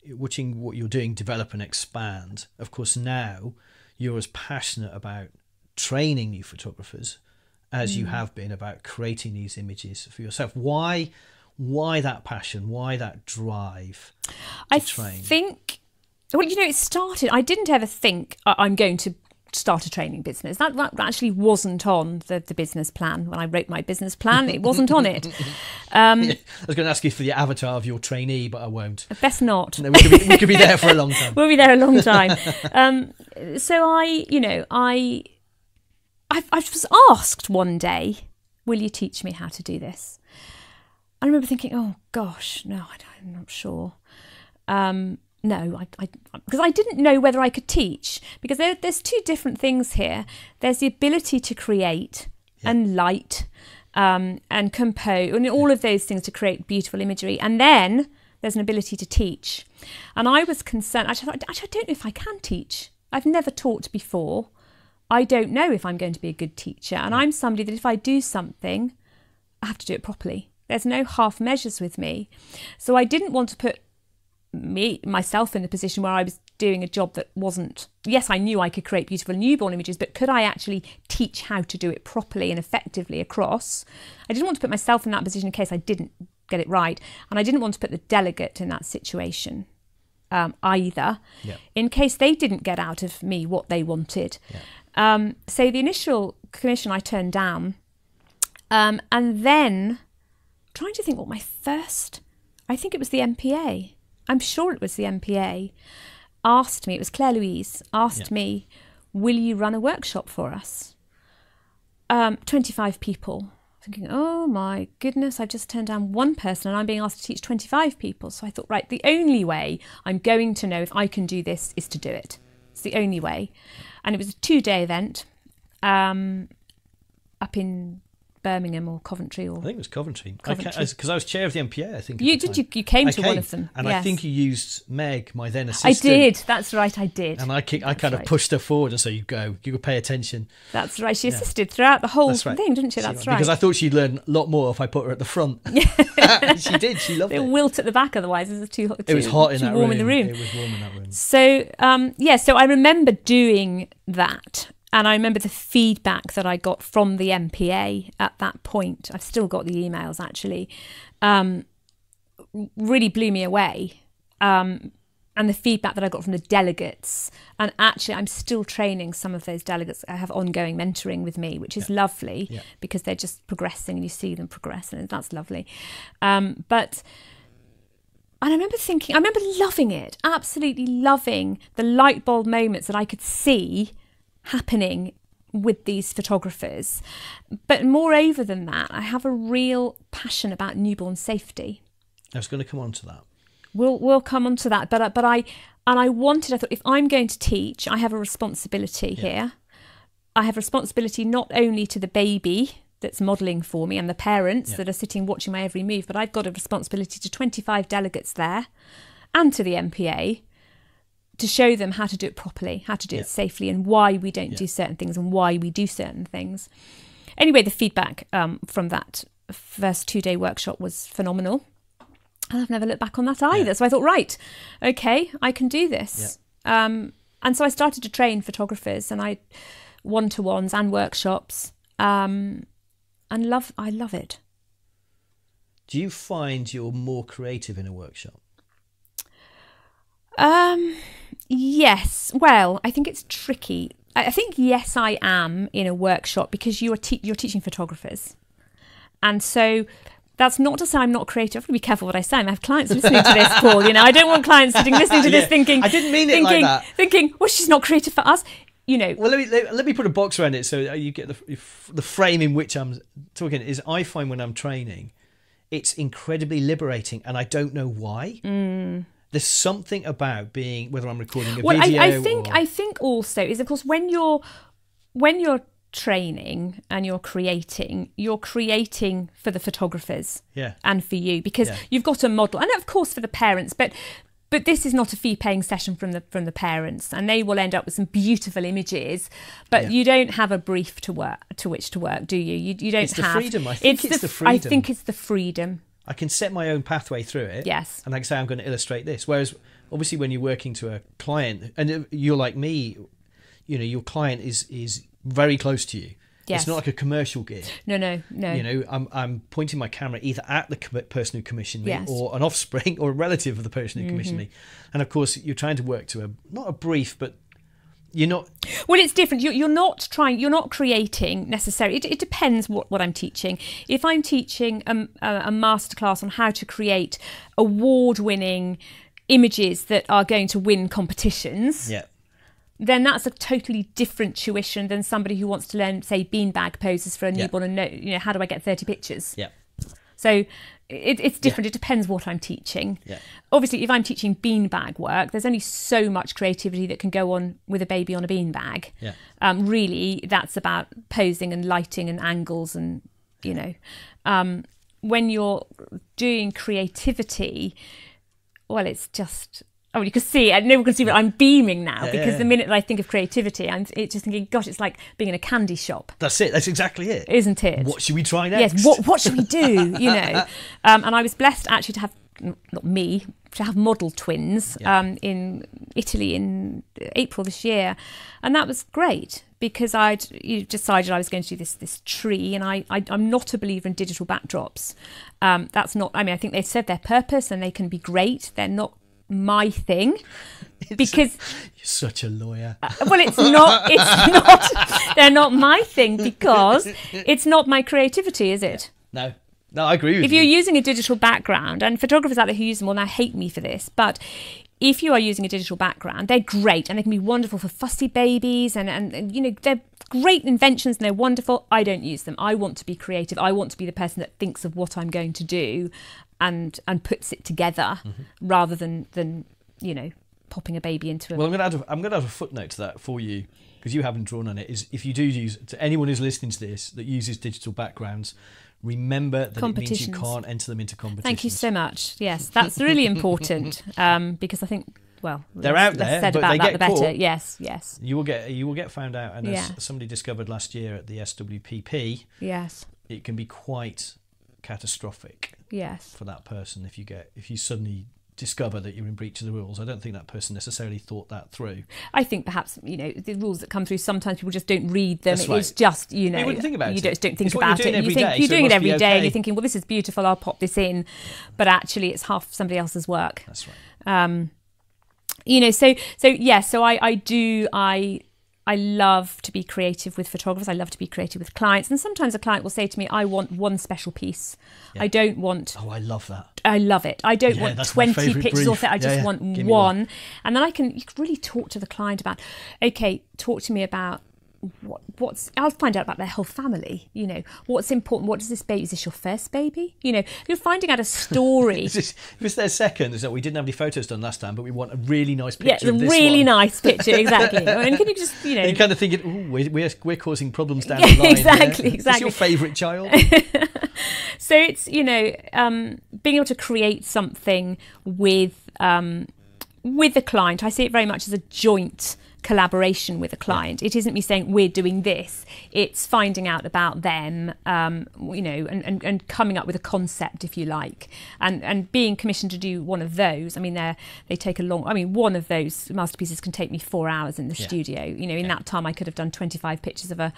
watching what you're doing develop and expand. Of course, now you're as passionate about training new photographers as Mm. you have been about creating these images for yourself. Why? Why that passion? Why that drive? I train? think, well, you know, it started. I didn't ever think "I- I'm going to start a training business. That, that actually wasn't on the, the business plan when I wrote my business plan. It wasn't on it. <laughs> Um, I was going to ask you for the avatar of your trainee, but I won't. Best not. No, we, could be, we could be there for a long <laughs> time. We'll be there a long <laughs> time. um, so I, you know, I, I, I was asked one day, "Will you teach me how to do this?" I remember thinking, "Oh gosh, no, I don't, I'm not sure." Um, no, I, I, because I didn't know whether I could teach. Because there, there's two different things here. There's the ability to create and light um, and compose, and all of those things to create beautiful imagery, and then there's an ability to teach. And I was concerned. I thought, actually, I don't know if I can teach. I've never taught before. I don't know if I'm going to be a good teacher. And I'm somebody that if I do something, I have to do it properly. There's no half measures with me. So I didn't want to put me myself in the position where I was doing a job that wasn't yes I knew I could create beautiful newborn images but could I actually teach how to do it properly and effectively across I didn't want to put myself in that position in case I didn't get it right and I didn't want to put the delegate in that situation um, either Yeah. in case they didn't get out of me what they wanted um, so the initial commission I turned down um, and then trying to think what my first I think it was the MPA I'm sure it was the MPA asked me it was Claire Louise asked Yeah. me will you run a workshop for us? Um, 25 people. Thinking oh my goodness I've just turned down one person and I'm being asked to teach 25 people. So I thought right the only way I'm going to know if I can do this is to do it. It's the only way. And it was a two day event um, up in Birmingham or Coventry or I think it was Coventry. Because I, was chair of the MPA, I think. you did you, you came I to one of them And I think you used Meg, my then assistant. I did that's right I did And I, ki- I kind of pushed her forward and said, you go, you could pay attention. That's right. She assisted throughout the whole right. thing, didn't she? She- That's right. Because I thought she'd learn a lot more if I put her at the front. <laughs> <laughs> she did. She loved it it. wilt at the back otherwise. It's too, too It was hot in that warm room. in the room. It was warm in that room. So um, yeah, so I remember doing that, and I remember the feedback that I got from the MPA at that point. I've still got the emails actually. Um, really blew me away. Um, and the feedback that I got from the delegates. And actually, I'm still training some of those delegates. I have ongoing mentoring with me, which is lovely Yeah. because they're just progressing and you see them progress, and that's lovely. Um, but and I remember thinking, I remember loving it, absolutely loving the light bulb moments that I could see happening with these photographers. But moreover than that, I have a real passion about newborn safety. I was going to come on to that. We'll we'll come on to that, but I- but I and I wanted. I thought if I'm going to teach, I have a responsibility here. I have responsibility not only to the baby that's modelling for me and the parents Yeah. that are sitting watching my every move, but I've got a responsibility to 25 delegates there, and to the MPA to show them how to do it properly, how to do Yeah. it safely, and why we don't Yeah. do certain things and why we do certain things. Anyway, the feedback um, from that first two day workshop was phenomenal. And I've never looked back on that either. So I thought, right, okay, I can do this. Um, and so I started to train photographers and I one to ones and workshops. Um, and love I love it. Do you find you're more creative in a workshop? Um, yes. Well, I think it's tricky. I think yes, I am in a workshop because you are te- you're teaching photographers, and so that's not to say I'm not creative. I have to be careful what I say. I have clients listening to this call. You know, I don't want clients sitting listening to this <laughs> Yeah. thinking I didn't mean it like thinking, that. Thinking, well, she's not creative for us. You know, Well, let me let, let me put a box around it so you get the the frame in which I'm talking. Is I find when I'm training, it's incredibly liberating, and I don't know why. Mm. There's something about being whether I'm recording a well, video. I, I think or, I think also is of course when you're when you're training and you're creating, you're creating for the photographers. yeah, and for you because Yeah. you've got a model and of course for the parents but but this is not a fee paying session from the from the parents and they will end up with some beautiful images but Yeah. you don't have a brief to work to which to work do you you, you don't It's the have freedom. I think it's the I freedom. think it's the freedom I can set my own pathway through it. Yes. and I can say I'm going to illustrate this. Whereas obviously when you're working to a client and you're like me, you know, your client is is very close to you. Yes. It's not like a commercial gig. no no no You know, I'm I'm pointing my camera either at the com- person who commissioned me Yes. Mm-hmm. or an offspring <laughs> or a relative of the person who commissioned me. And of course, you're trying to work to a not a brief, but you're not. Well, it's different. You're, you're not trying. You're not creating necessarily. It, it depends what, what I'm teaching. If I'm teaching a, a, a masterclass on how to create award-winning images that are going to win competitions, Yeah, then that's a totally different tuition than somebody who wants to learn, say, beanbag poses for a Yeah. newborn and know, you know, how do I get 30 pictures? yeah, So it, it's different. It depends what I'm teaching. Yeah. Obviously, if I'm teaching beanbag work, there's only so much creativity that can go on with a baby on a beanbag. Yeah. Um, really, that's about posing and lighting and angles and you know, um, when you're doing creativity, well, it's just. Oh, you can see, and no one can see, but I'm beaming now Yeah, because yeah, the minute that I think of creativity, I'm it's just thinking, gosh, it's like being in a candy shop, that's it. That's exactly it. isn't it? What should we try next? Yes, what what should we do? <laughs> You know, um, and I was blessed actually to have not me to have model twins Yeah. um, in Italy in April this year, and that was great because I'd you decided I was going to do this this tree, and I, I I'm not a believer in digital backdrops. Um, that's not. I mean, I think they serve their purpose and they can be great. They're not my thing <laughs> because You're such a lawyer. Uh, well it's not <laughs> it's not they're not my thing because it's not my creativity is it No, no, I agree with if you. you're using a digital background, and photographers out there who use them will now hate me for this, but if you are using a digital background, they're great and they can be wonderful for fussy babies and, and, and, you know, they're great inventions and they're wonderful. I don't use them. I want to be creative. I want to be the person that thinks of what I'm going to do and and puts it together Mm-hmm. rather than than, you know, popping a baby into a Well, I'm going to add. A, I'm going to add a footnote to that for you because you haven't drawn on it. Is if you do use to anyone who's listening to this that uses digital backgrounds, remember that it means you can't enter them into competitions. Thank you so much. Yes, that's really important <laughs> um, because I think, well, They're out there, said but about they that, get the better. caught. Yes, yes, You will get you will get found out, and Yeah. as somebody discovered last year at the SWPP, yes, it can be quite catastrophic yes. for that person if you get if you suddenly discover that you're in breach of the rules. I don't think that person necessarily thought that through. I think perhaps you know the rules that come through. Sometimes people just don't read them. That's It's just you know wouldn't think about you it. just don't think It's about it. you think day, you're so doing it every be and you're thinking, well, this is beautiful. I'll pop this in, but actually, it's half somebody else's work. That's right. Um, you know so so yeah so i i do i I love to be creative with photographers. I love to be creative with clients. And sometimes a client will say to me, I want one special piece. Yeah. I don't want, Oh, I love that. I love it. I don't Yeah, want 20 pictures off it. I Yeah, just want one. one. And then I can, you can really talk to the client about, okay, talk to me about what what's I'll find out about their whole family. You know, what's important. What does this baby? Is this your first baby? You know, you're finding out a story. <laughs> Is this, if it's their second, is that we didn't have any photos done last time, but we want a really nice yeah, picture of this really one. nice <laughs> picture, exactly. I and can you just, you know, And you're kind of thinking, ooh, we're, we're, we're causing problems down <laughs> the line. here. Exactly, Is your favourite child? so it's you know um, being able to create something with um, with the client i see it very much as a joint collaboration with a client. It isn't me saying we're doing this. It's finding out about them um, you know and, and, and coming up with a concept if you like. And and being commissioned to do one of those i mean they they take a long i mean one of those masterpieces can take me four hours in the Yeah. studio. You know in that time i could have done 25 pictures of a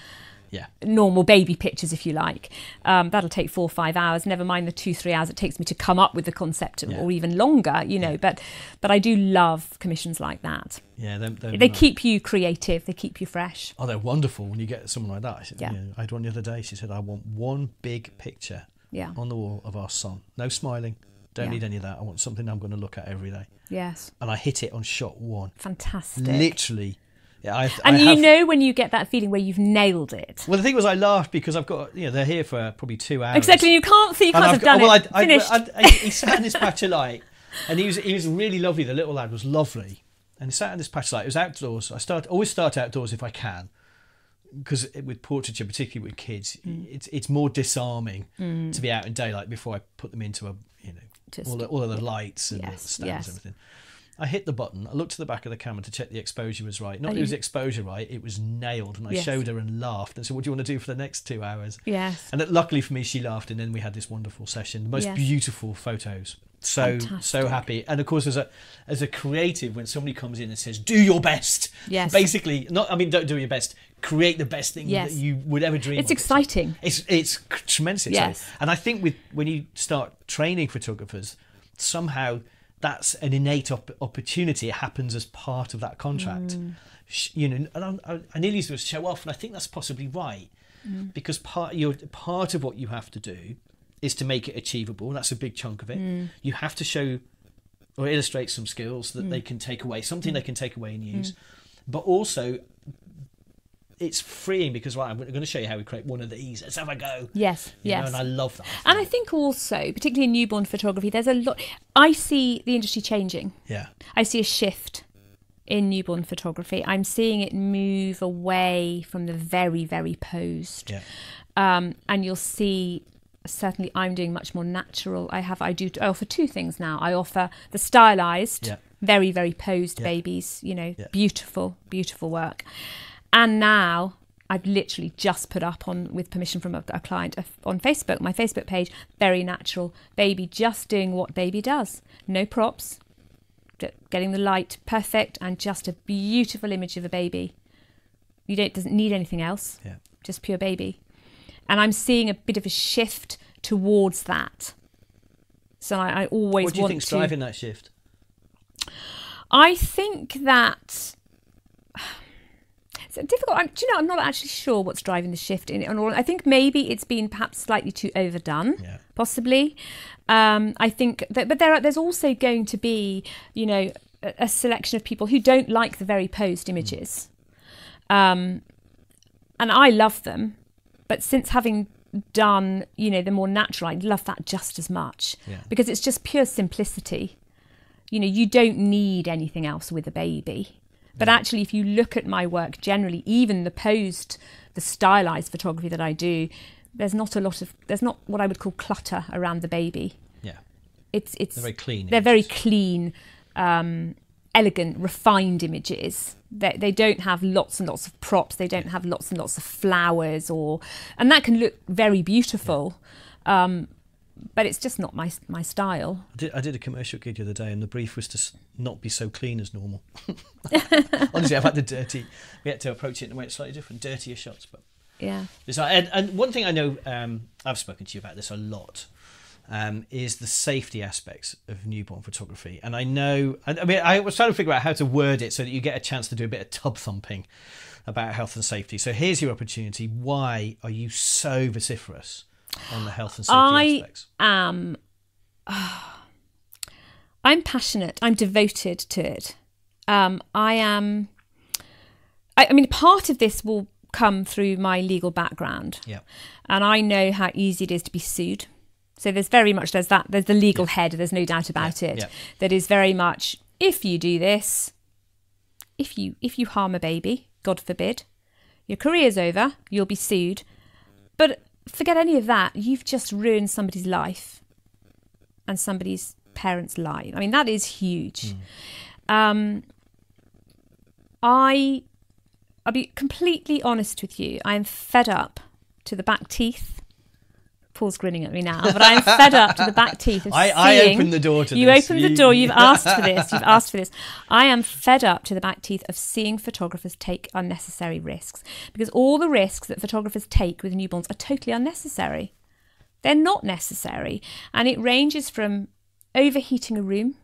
yeah. normal baby pictures, if you like. Um, that'll take four or five hours. Never mind the two, three hours it takes me to come up with the concept, Yeah. or even longer. You know, but but I do love commissions like that. Yeah, they're, they're They nice. keep you creative. They keep you fresh. Oh, they're wonderful when you get someone like that. I, said, Yeah. you know, I had one the other day. She said, I want one big picture Yeah. on the wall of our son. No smiling. Don't Yeah. need any of that. I want something I'm going to look at every day. Yes. And I hit it on shot one. Fantastic. Literally. Yeah, I, and I you have- know when you get that feeling where you've nailed it. Well, the thing was, I laughed because I've got, you know, they're here for probably two hours. Exactly. You can't see. You can't have done well, it. I, I, Finished. I, I, he sat in this patch of light, and he was he was really lovely. The little lad was lovely, and he sat in this patch of light. It was outdoors. I start always start outdoors if I can, because with portraiture, particularly with kids, Mm. it's it's more disarming to be out in daylight before I put them into a you know Just- all the, all of the lights and Yes, the stands yes. and everything. I hit the button. I looked to the back of the camera to check the exposure was right. Not it was exposure right; it was nailed. And I Yes. showed her and laughed and said, "What do you want to do for the next two hours?" yes. And luckily for me, she laughed, and then we had this wonderful session. The most Yes. beautiful photos. So so happy. And of course, as a as a creative, when somebody comes in and says, "Do your best," Yes. basically, not I mean, don't do your best. Create the best thing Yes. that you would ever dream. It's of. exciting. It's it's tremendous. exciting. Yes. And I think with when you start training photographers, somehow that's an innate op- opportunity. It happens as part of that contract. Mm. You know, and I, I, nearly used to show off, and I think that's possibly right Mm. because part your part of what you have to do is to make it achievable. That's a big chunk of it. Mm. You have to show or illustrate some skills that they can take away, something they can take away and use, but also. It's freeing because right, I'm going to show you how we create one of these. Let's have a go. Yes. You yes. know, and I love that. And I think also, particularly in newborn photography, there's a lot. I see the industry changing. yeah, I see a shift in newborn photography. I'm seeing it move away from the very, very posed. yeah, Um, and you'll see. Certainly, I'm doing much more natural. I have, I do, I offer two things now. I offer the stylized, Yeah. very, very posed Yeah. babies. You know, Yeah. beautiful, beautiful work. And now I've literally just put up on, with permission from a, a client, uh, on Facebook, my Facebook page, very natural baby, just doing what baby does. No props, getting the light perfect, and just a beautiful image of a baby. You don't doesn't need anything else, yeah. just pure baby. And I'm seeing a bit of a shift towards that. So I, I always What do you think's to. driving that shift? I think that it's difficult. I'm, do you know? I'm not actually sure what's driving the shift in it. And all. I think maybe it's been perhaps slightly too overdone, Yeah. possibly. Um, I think that, but there are, there's also going to be, you know, a, a selection of people who don't like the very posed images, um, and I love them. But since having done, you know, the more natural, I love that just as much Yeah. because it's just pure simplicity you know you don't need anything else with a baby but actually if you look at my work generally even the posed the stylized photography that i do there's not a lot of there's not what i would call clutter around the baby. Yeah, it's it's they're very clean. they're very clean um elegant refined images. They, they don't have lots and lots of props. They don't have lots and lots of flowers or and that can look very beautiful. Um but it's just not my my style I did, I did a commercial gig the other day, and the brief was to not be so clean as normal. <laughs> <laughs> Honestly, I've had the dirty. We had to approach it in a way it's slightly different, dirtier shots. But yeah and, and one thing I know, um, I've spoken to you about this a lot. um, is the safety aspects of newborn photography. And I know, I I mean, I was trying to figure out how to word it so that you get a chance to do a bit of tub thumping about health and safety. So here's your opportunity. Why are you so vociferous on the health and safety I aspects? am. <sighs> I'm passionate. I'm devoted to it. Um, I am. I, I mean, part of this will come through my legal background, Yeah. and I know how easy it is to be sued. So there's very much there's that there's the legal head. There's no doubt about it. yeah. That is very much if you do this, if you if you harm a baby, God forbid, your career's over. You'll be sued. But forget any of that. You've just ruined somebody's life and somebody's parents' life. I mean, that is huge. Um, I, I'll be completely honest with you. I am fed up to the back teeth. Paul's grinning at me now, but I'm fed up to the back teeth of I, I seeing- opened the door to you this. opened the door. You've <laughs> asked for this. You've asked for this. I am fed up to the back teeth of seeing photographers take unnecessary risks because all the risks that photographers take with newborns are totally unnecessary. They're not necessary, and it ranges from overheating a room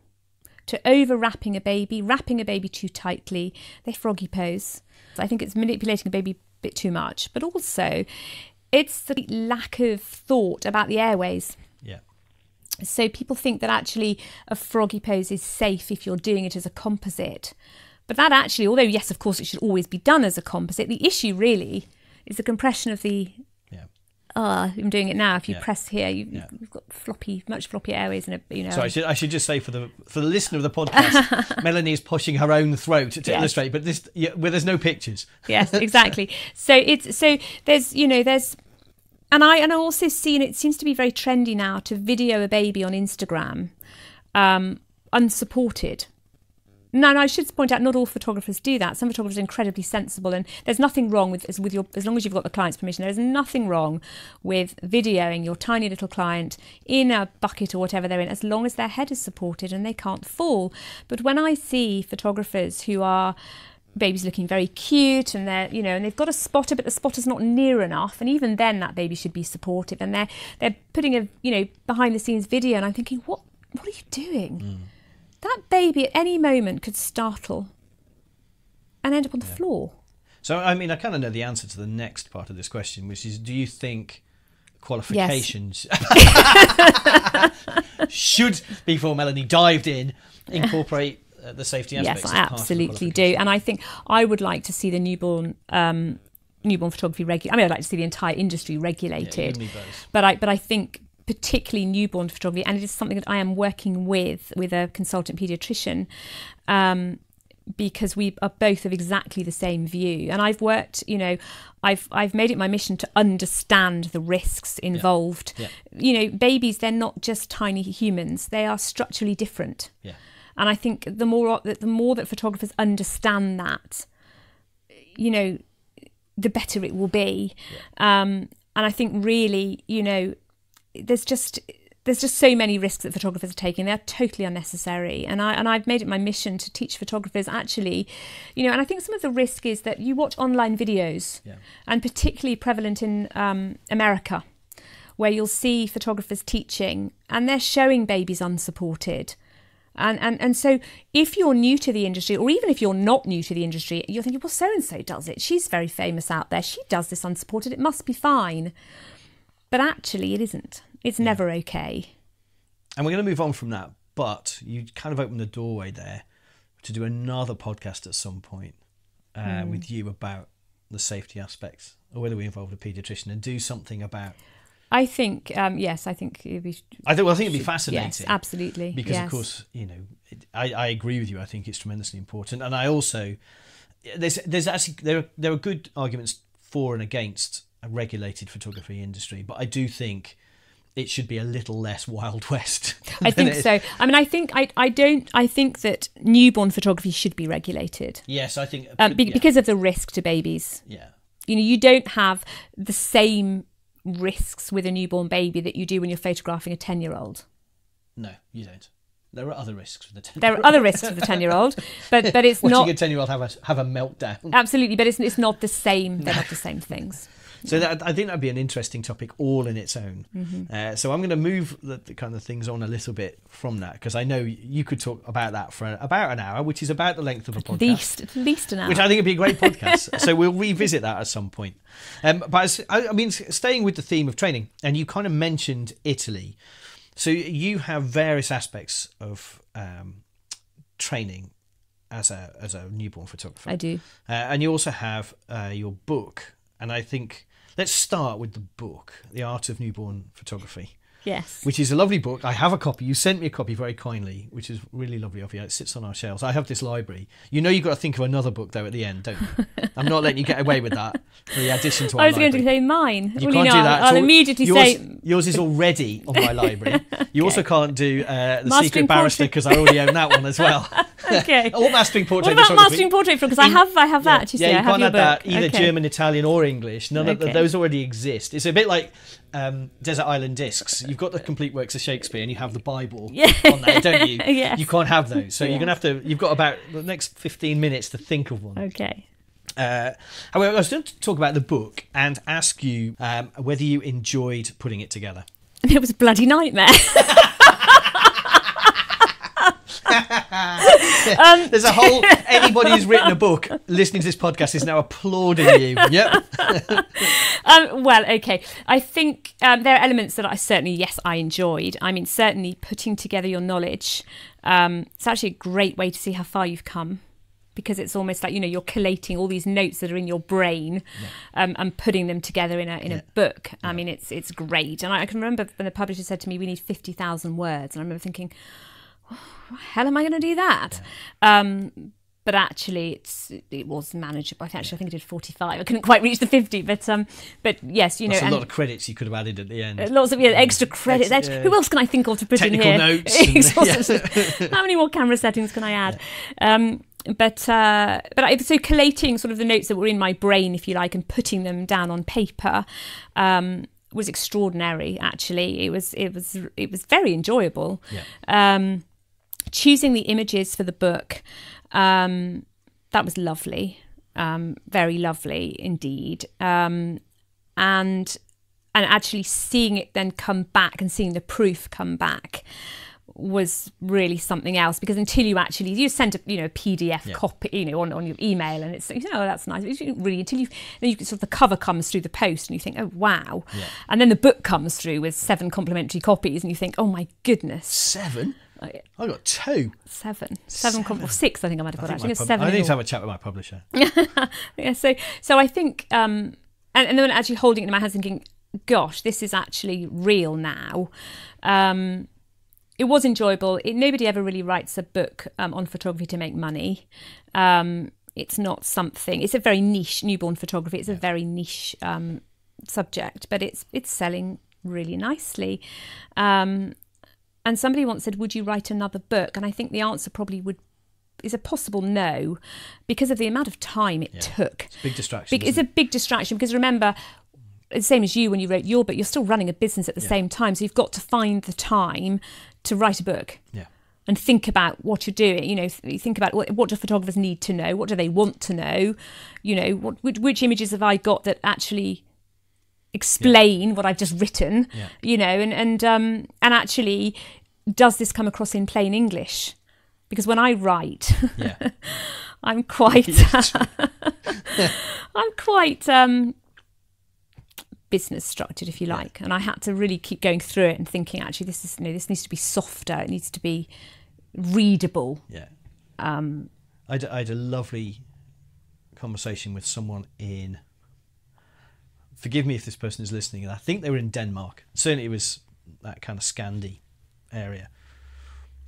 to overwrapping a baby, wrapping a baby too tightly. They froggy pose. I think it's manipulating a baby a bit too much, but also it's the lack of thought about the airways. Yeah. So people think that actually a froggy pose is safe if you're doing it as a composite. But that actually, although yes, of course, it should always be done as a composite, the issue really is the compression of the. Ah, I'm doing it now. If you Yeah. press here, you, Yeah. you've got floppy, much floppier airways, and a, you know. So I should I should just say for the for the listener of the podcast, <laughs> Melanie is pushing her own throat to Yes. illustrate, but this yeah, where there's no pictures. yes, <laughs> exactly. So it's so there's you know there's and I and I also seen it seems to be very trendy now to video a baby on Instagram, um, unsupported. No, no, I should point out not all photographers do that. Some photographers are incredibly sensible, and there's nothing wrong with with your as long as you've got the client's permission. There is nothing wrong with videoing your tiny little client in a bucket or whatever they're in, as long as their head is supported and they can't fall. But when I see photographers who are baby's looking very cute and they're you know and they've got a spotter but the spotter's not near enough and even then that baby should be supportive and they're they're putting a you know behind the scenes video and i'm thinking what what are you doing mm. That baby at any moment could startle and end up on the floor. So I mean, I kind of know the answer to the next part of this question, which is: Do you think qualifications <laughs> should, before Melanie dived in, incorporate uh, the safety aspects? yes i part of the absolutely do. and i think i would like to see the newborn um newborn photography regu- i mean i'd like to see the entire industry Yeah, regulated. both. but I but I think particularly newborn photography, and it is something that I am working with with a consultant paediatrician. Um, because we are both of exactly the same view and I've worked you know I've I've made it my mission to understand the risks involved Yeah. you know babies they're not just tiny humans they are structurally different Yeah. and I think the more that the more that photographers understand that, you know, the better it will be. Um, and I think really, you know, there's just there's just so many risks that photographers are taking. They're totally unnecessary. And I and I've made it my mission to teach photographers actually, you know, and I think some of the risk is that you watch online videos, Yeah. and particularly prevalent in um, America, where you'll see photographers teaching and they're showing babies unsupported. And, and and so if you're new to the industry, or even if you're not new to the industry, you're thinking, well, so and so does it. She's very famous out there. She does this unsupported. It must be fine. But actually, it isn't. It's never okay. And we're going to move on from that, but you kind of opened the doorway there to do another podcast at some point uh, Hmm. with you about the safety aspects, or whether we involve a paediatrician and do something about. I think, um, yes, I think it'd be, I think. Well, I think it'd be fascinating. yes, absolutely. because yes. of course you know it, I, I agree with you i think it's tremendously important and i also there's there's actually there are, there are good arguments for and against a regulated photography industry but i do think it should be a little less wild west <laughs> I think so. I mean, I think I, I don't. I think that newborn photography should be regulated yes i think um, be, yeah, because of the risk to babies. yeah You know, you don't have the same risks with a newborn baby that you do when you're photographing a ten-year-old. no you don't there are other risks for the 10 There are other risks for the ten-year-old, but but it's <laughs> watching not a 10 year old have a have a meltdown absolutely. But it's it's not the same. They're not the same things. <laughs> So that, I think that'd be an interesting topic all in its own. Mm-hmm. Uh, so I'm going to move the, the kind of things on a little bit from that because I know you could talk about that for about an hour, which is about the length of a podcast. least at least an hour. Which I think would be a great podcast. <laughs> so we'll revisit that at some point. Um, but as, I, I mean, staying with the theme of training, and you kind of mentioned Italy. So you have various aspects of um, training as a as a newborn photographer. I do. Uh, and you also have uh, your book. And I think let's start with the book, The Art of Newborn Photography, Yes. which is a lovely book. I have a copy. You sent me a copy very kindly, which is really lovely of you. It sits on our shelves. I have this library. You know, you've got to think of another book, though, at the end, don't you? <laughs> I'm not letting you get away with that for the addition to I was going to say mine. You well, can't you know, do that. I'll, all- immediately yours, say yours is already on my library. <laughs> You also can't do uh, the Mastering Secret Barrister because I already own that one as well. <laughs> okay. or Mastering Portrait. What about mastering portrait? Because I have, I have Yeah. that. You yeah, see, you I have can't have that either okay. German, Italian, or English. None of those already exist. It's a bit like um, Desert Island Discs. You've got the complete works of Shakespeare, and you have the Bible <laughs> Yeah. on there, don't you? <laughs> Yes. You can't have those. So you're gonna have to. You've got about the next 15 minutes to think of one. Okay. Uh, however, I was going to talk about the book and ask you um, whether you enjoyed putting it together. <laughs> It was a bloody nightmare. <laughs> um, There's a whole <laughs> anybody who's written a book listening to this podcast is now applauding you. <laughs> Yep. um, well, okay. I think um, there are elements that I certainly, yes, I enjoyed. I mean, certainly putting together your knowledge. Um, it's actually a great way to see how far you've come because it's almost like you know you're collating all these notes that are in your brain um, and putting them together in a in Yeah. a book. I mean, it's it's great. And I, I can remember when the publisher said to me, "We need fifty thousand words," and I remember thinking, hell am I going to do that?" Um, but actually, it's it was manageable. I think actually I think I did forty five. I couldn't quite reach the fifty, but um, but yes, you know, That's a lot of credits you could have added at the end. lots of yeah, extra credits. Ex- Ex- yeah. Who else can I think of to put Technical in here? Technical notes <laughs> and- <laughs> How many more camera settings can I add? Um, but uh, but I, so collating sort of the notes that were in my brain, if you like, and putting them down on paper. Um, was extraordinary actually it was it was it was very enjoyable Yeah. um choosing the images for the book um that was lovely um very lovely indeed. Um and and actually seeing it then come back and seeing the proof come back was really something else because until you actually you send a you know a PDF Yeah. copy you know on, on your email and it's you know that's nice But you really until you then you sort of the cover comes through the post and you think oh wow Yeah. and then the book comes through with seven complimentary copies and you think oh my goodness Seven? I got two. seven seven, com- or six I think I might have got I, think my it's seven I need to have a chat with my publisher. <laughs> yeah so so i think um and, and then actually holding it in my hands thinking gosh this is actually real now um it was enjoyable it, nobody ever really writes a book um, on photography to make money um it's not something it's a very niche newborn photography it's a very niche um subject but it's it's selling really nicely um and somebody once said would you write another book and i think the answer probably would is a possible no because of the amount of time it Yeah. took It's a big distraction. Big, it's isn't a big distraction because remember, the same as you when you wrote your book, you're still running a business at the Yeah. same time. So you've got to find the time to write a book yeah. and think about what you're doing. You know, think about what, what do photographers need to know? What do they want to know? You know, what which, which images have I got that actually explain what I've just written? Yeah. You know, and and um and actually, does this come across in plain English? Because when I write, Yeah. <laughs> I'm quite <laughs> I'm quite um business structured if you like and I had to really keep going through it and thinking actually this is you know this needs to be softer it needs to be readable Yeah. um I had, I had a lovely conversation with someone in. Forgive me if this person is listening, and I think they were in Denmark. Certainly, it was that kind of Scandi area.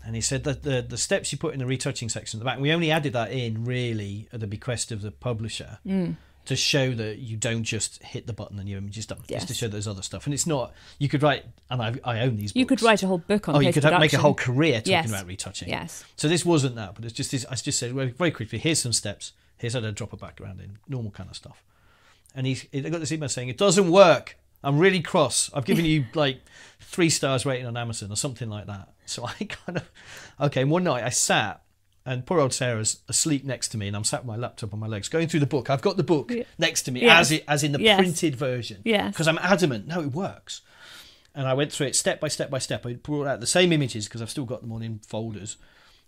And he said that the the steps you put in the retouching section at the back, we only added that in really at the bequest of the publisher mm, to show that you don't just hit the button and your image is done. Just to show there's other stuff, and it's not. You could write, and I, I own these. you could write a whole book on Oh, you could have, make a whole career talking Yes. about retouching. yes So this wasn't that, but it's just this, I just said very, very quickly. Here's some steps. Here's how to drop a background in, normal kind of stuff. And he's he got this email saying it doesn't work. I'm really cross. I've given you <laughs> like three stars rating on Amazon or something like that. So I <laughs> kind of okay. One night I sat and poor old Sarah's asleep next to me, and I'm sat with my laptop on my legs, going through the book. I've got the book Yeah. next to me Yes. as it as in the Yes. printed version. Yes. Because I'm adamant, no, it works. And I went through it step by step by step. I brought out the same images because I've still got them all in folders,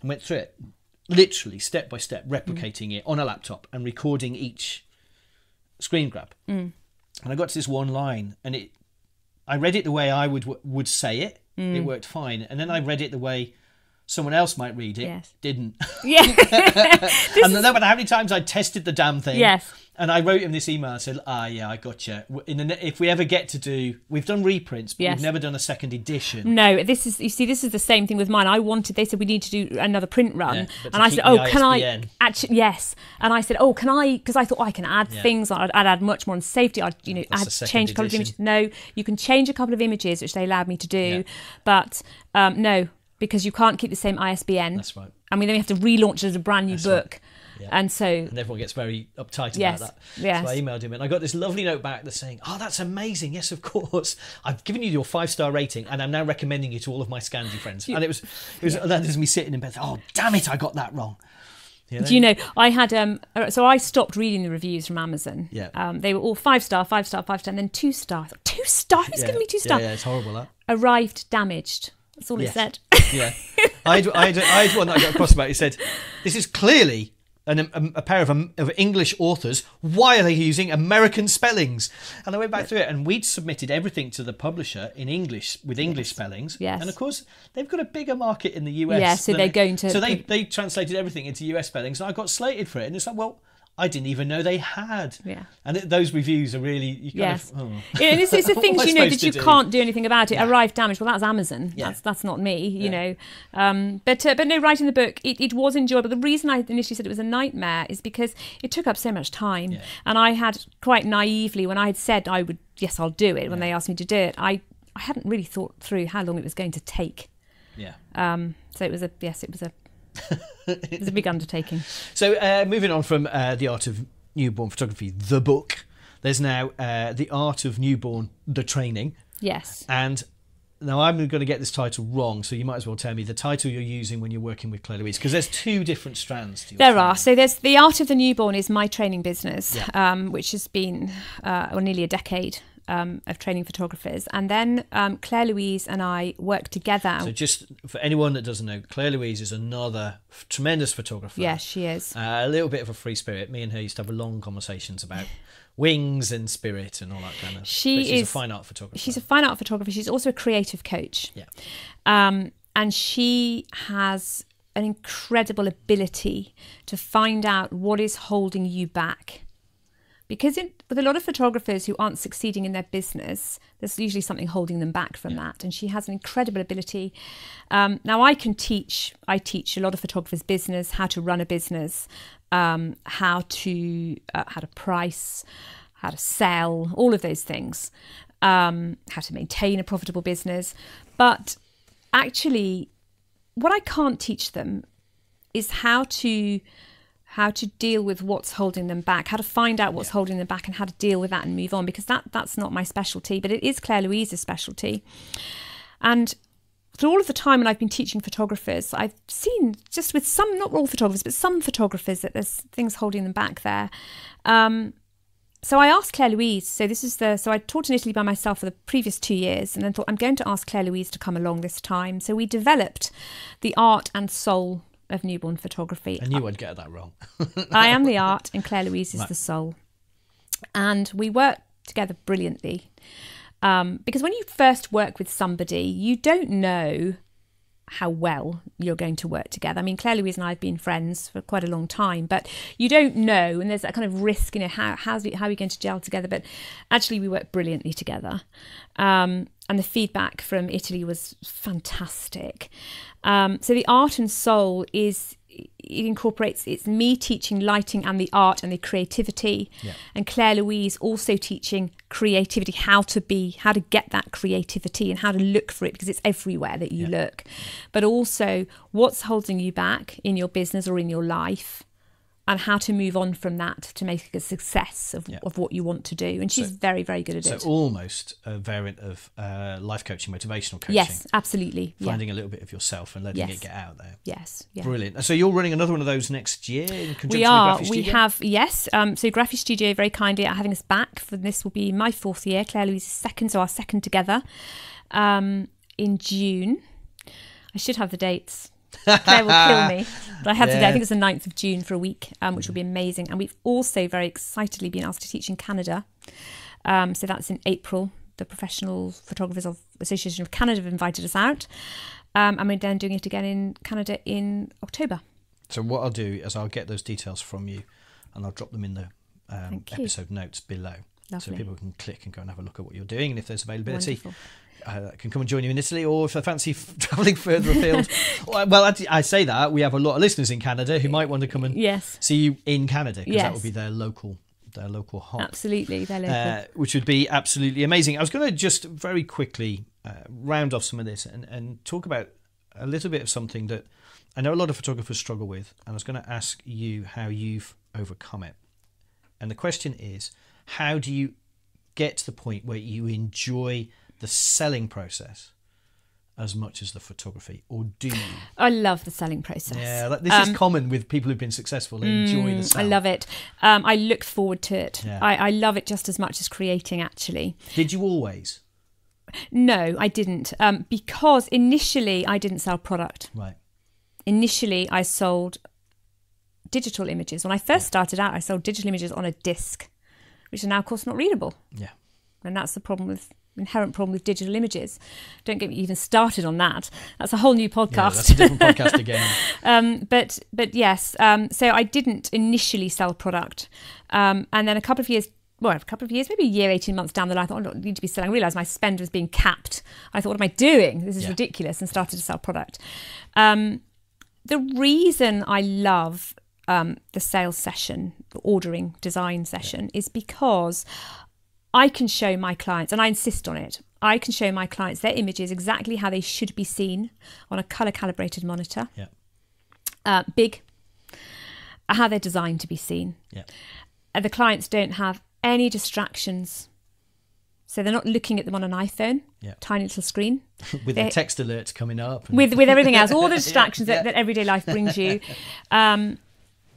and went through it literally step by step, replicating it on a laptop and recording each screen grab. Mm. And I got to this one line, and it, I read it the way I would would say it. Mm. It worked fine, and then I read it the way someone else might read it. Yes. Didn't. <laughs> <laughs> Yeah. and no matter how many times I tested the damn thing. Yes. And I wrote him this email. I said, "Ah, yeah, I got you. In the, if we ever get to do, we've done reprints, but Yes. we've never done a second edition. No, this is you see, this is the same thing with mine. I wanted. They said we need to do another print run, Yeah, and I said, "Oh, can I?" Actually, yes. And I said, "Oh, can I?" Because I thought oh, I can add Yeah. things. I'd, I'd add much more on safety. I'd you know That's add the change a couple edition. of images. No, you can change a couple of images, which they allowed me to do, Yeah. but um, no, because you can't keep the same ISBN. That's right. I mean, then we have to relaunch it as a brand new That's right. book, Yeah. and so And everyone gets very uptight Yes, about that. yes. So I emailed him and I got this lovely note back that's saying, Oh, that's amazing. Yes, of course. <laughs> I've given you your five star rating and I'm now recommending you to all of my Scandi friends. And it was, it was, that was me sitting in bed. Oh, damn it, I got that wrong. You know? Do you know? I had um. uh, So I stopped reading the reviews from Amazon. Yeah. Um. They were all five star, five star, five star, and then two star. Two star? Who's yeah. giving me two Yeah, star? Yeah, it's horrible, that. Arrived damaged. That's all Yes. it said. Yeah. I had, I, had, I had one that I got across about. He said, This is clearly an, a, a pair of, um, of English authors. Why are they using American spellings? And I went back through it, and we'd submitted everything to the publisher in English with English spellings. Yes. And of course, they've got a bigger market in the US. Yeah, so they're they- going to So they, they translated everything into US spellings, and I got slated for it. And it's like, well, I didn't even know they had. Yeah. And it, those reviews are really, you kind Yes. of, oh. Yeah, and it's, it's the <laughs> things you know that you do? can't do anything about it. Arrived damaged. Well, that's Amazon. Yeah. That's that's not me. You Yeah. know. Um, but uh, but no, writing the book, it, it was enjoyable. The reason I initially said it was a nightmare is because it took up so much time, Yeah. and I had quite naively when I had said I would, yes, I'll do it. When they asked me to do it, I I hadn't really thought through how long it was going to take. yeah. Um, so it was a yes, it was a it was a big undertaking. So, uh, moving on from uh, the art of newborn photography, the book, there's now uh, the art of newborn, the training, Yes. and now I'm going to get this title wrong, so you might as well tell me the title you're using when you're working with Claire Louise, because there's two different strands. To your There training. are. So there's the art of the newborn is my training business, Yeah. um, which has been uh, well, nearly a decade um, of training photographers, and then um, Claire Louise and I work together. So, just for anyone that doesn't know, Claire Louise is another f- tremendous photographer. yes, she is. Uh, a little bit of a free spirit. Me and her used to have long conversations about <laughs> wings and spirit and all that kind of. She but she's is- a fine art photographer. She's a fine art photographer. She's also a creative coach. Yeah. Um, and she has an incredible ability to find out what is holding you back. Because in, with a lot of photographers who aren't succeeding in their business, there's usually something holding them back from that. And she has an incredible ability. Um, now, I can teach, I teach a lot of photographers business, how to run a business, um, how to uh, how to price, how to sell, all of those things, um, how to maintain a profitable business. But actually, what I can't teach them is how to how to deal with what's holding them back, how to find out what's holding them back, and how to deal with that and move on. Because that that's not my specialty, but it is Claire Louise's specialty. And through all of the time when I've been teaching photographers, I've seen just with some, not all photographers, but some photographers that there's things holding them back there. Um, so I asked Claire Louise. So this is the so I taught in Italy by myself for the previous two years, and then thought I'm going to ask Claire Louise to come along this time. So we developed the art and soul of newborn photography. I knew I'd get that wrong. <laughs> I am the <laughs> art, and Claire Louise is Right. the soul. And we work together brilliantly. Um, because when you first work with somebody, you don't know how well you're going to work together. I mean, Claire Louise and I have been friends for quite a long time, but you don't know, and there's that kind of risk, you know, how how's it, how are we going to gel together? But actually, we work brilliantly together, um, and the feedback from Italy was fantastic. Um, so the art and soul is it incorporates it's me teaching lighting and the art and the creativity Yeah. and claire louise also teaching creativity how to be how to get that creativity and how to look for it because it's everywhere that you look but also what's holding you back in your business or in your life and how to move on from that to make a success of, Yeah. of what you want to do. And she's So- very, very good at So it. So almost a variant of uh, life coaching, motivational coaching. Yes, absolutely. Yeah. Finding a little bit of yourself and letting Yes. it get out there. Yes. Yeah. Brilliant. So you're running another one of those next year in conjunction We are. with Graphic We have yes. Um, so Graphistudio very kindly are having us back for this will be my fourth year. Claire Louise's second, so our second together um, in June. I should have the dates. Claire will kill me. But I have. Yeah. I think it's the 9th of June for a week, um, which will be amazing. And we've also very excitedly been asked to teach in Canada. Um, so that's in April. The Professional Photographers of Association of Canada have invited us out. Um, and we're then doing it again in Canada in October. So what I'll do is I'll get those details from you, and I'll drop them in the um, episode notes below, so people can click and go and have a look at what you're doing, and if there's availability, Wonderful. Uh, can come and join you in Italy, or if I fancy f- <laughs> travelling further afield. <laughs> well, I, I say that we have a lot of listeners in Canada who might want to come and Yes. see you in Canada because that would be their local their local hop. Absolutely, they're local. uh, which would be absolutely amazing. I was going to just very quickly uh, round off some of this and, and talk about a little bit of something that I know a lot of photographers struggle with, and I was going to ask you how you've overcome it. And the question is, how do you get to the point where you enjoy the selling process as much as the photography, or do you? I love the selling process. Yeah, like, this Um, is common with people who've been successful. They enjoy the Mm, sell. I love it. Um, I look forward to it. Yeah. I, I love it just as much as creating, actually. Did you always? No, I didn't. Um, because initially I didn't sell product. Right. Initially, I sold digital images. When I first started out, I sold digital images on a disc, which are now, of course, not readable. Yeah. And that's the problem with inherent problem with digital images. Don't get me even started on that. That's a whole new podcast. Yeah, that's a different podcast again. <laughs> Um, but but yes, um, so I didn't initially sell product, um, and then a couple of years, well, a couple of years, maybe a year, eighteen months down the line, I thought oh, I need to be selling. I realised my spend was being capped. I thought, what am I doing? This is Yeah. ridiculous, and started to sell product. Um, the reason I love um, the sales session, the ordering design session, is because I can show my clients, and I insist on it. I can show my clients their images exactly how they should be seen on a color calibrated monitor Yeah. uh, big, how they're designed to be seen. Yeah. And the clients don't have any distractions. So they're not looking at them on an iPhone, Yeah. tiny little screen, <laughs> with the text alerts coming up. and- with with everything else, all the <laughs> distractions yeah. That, that everyday life brings you. <laughs> Um,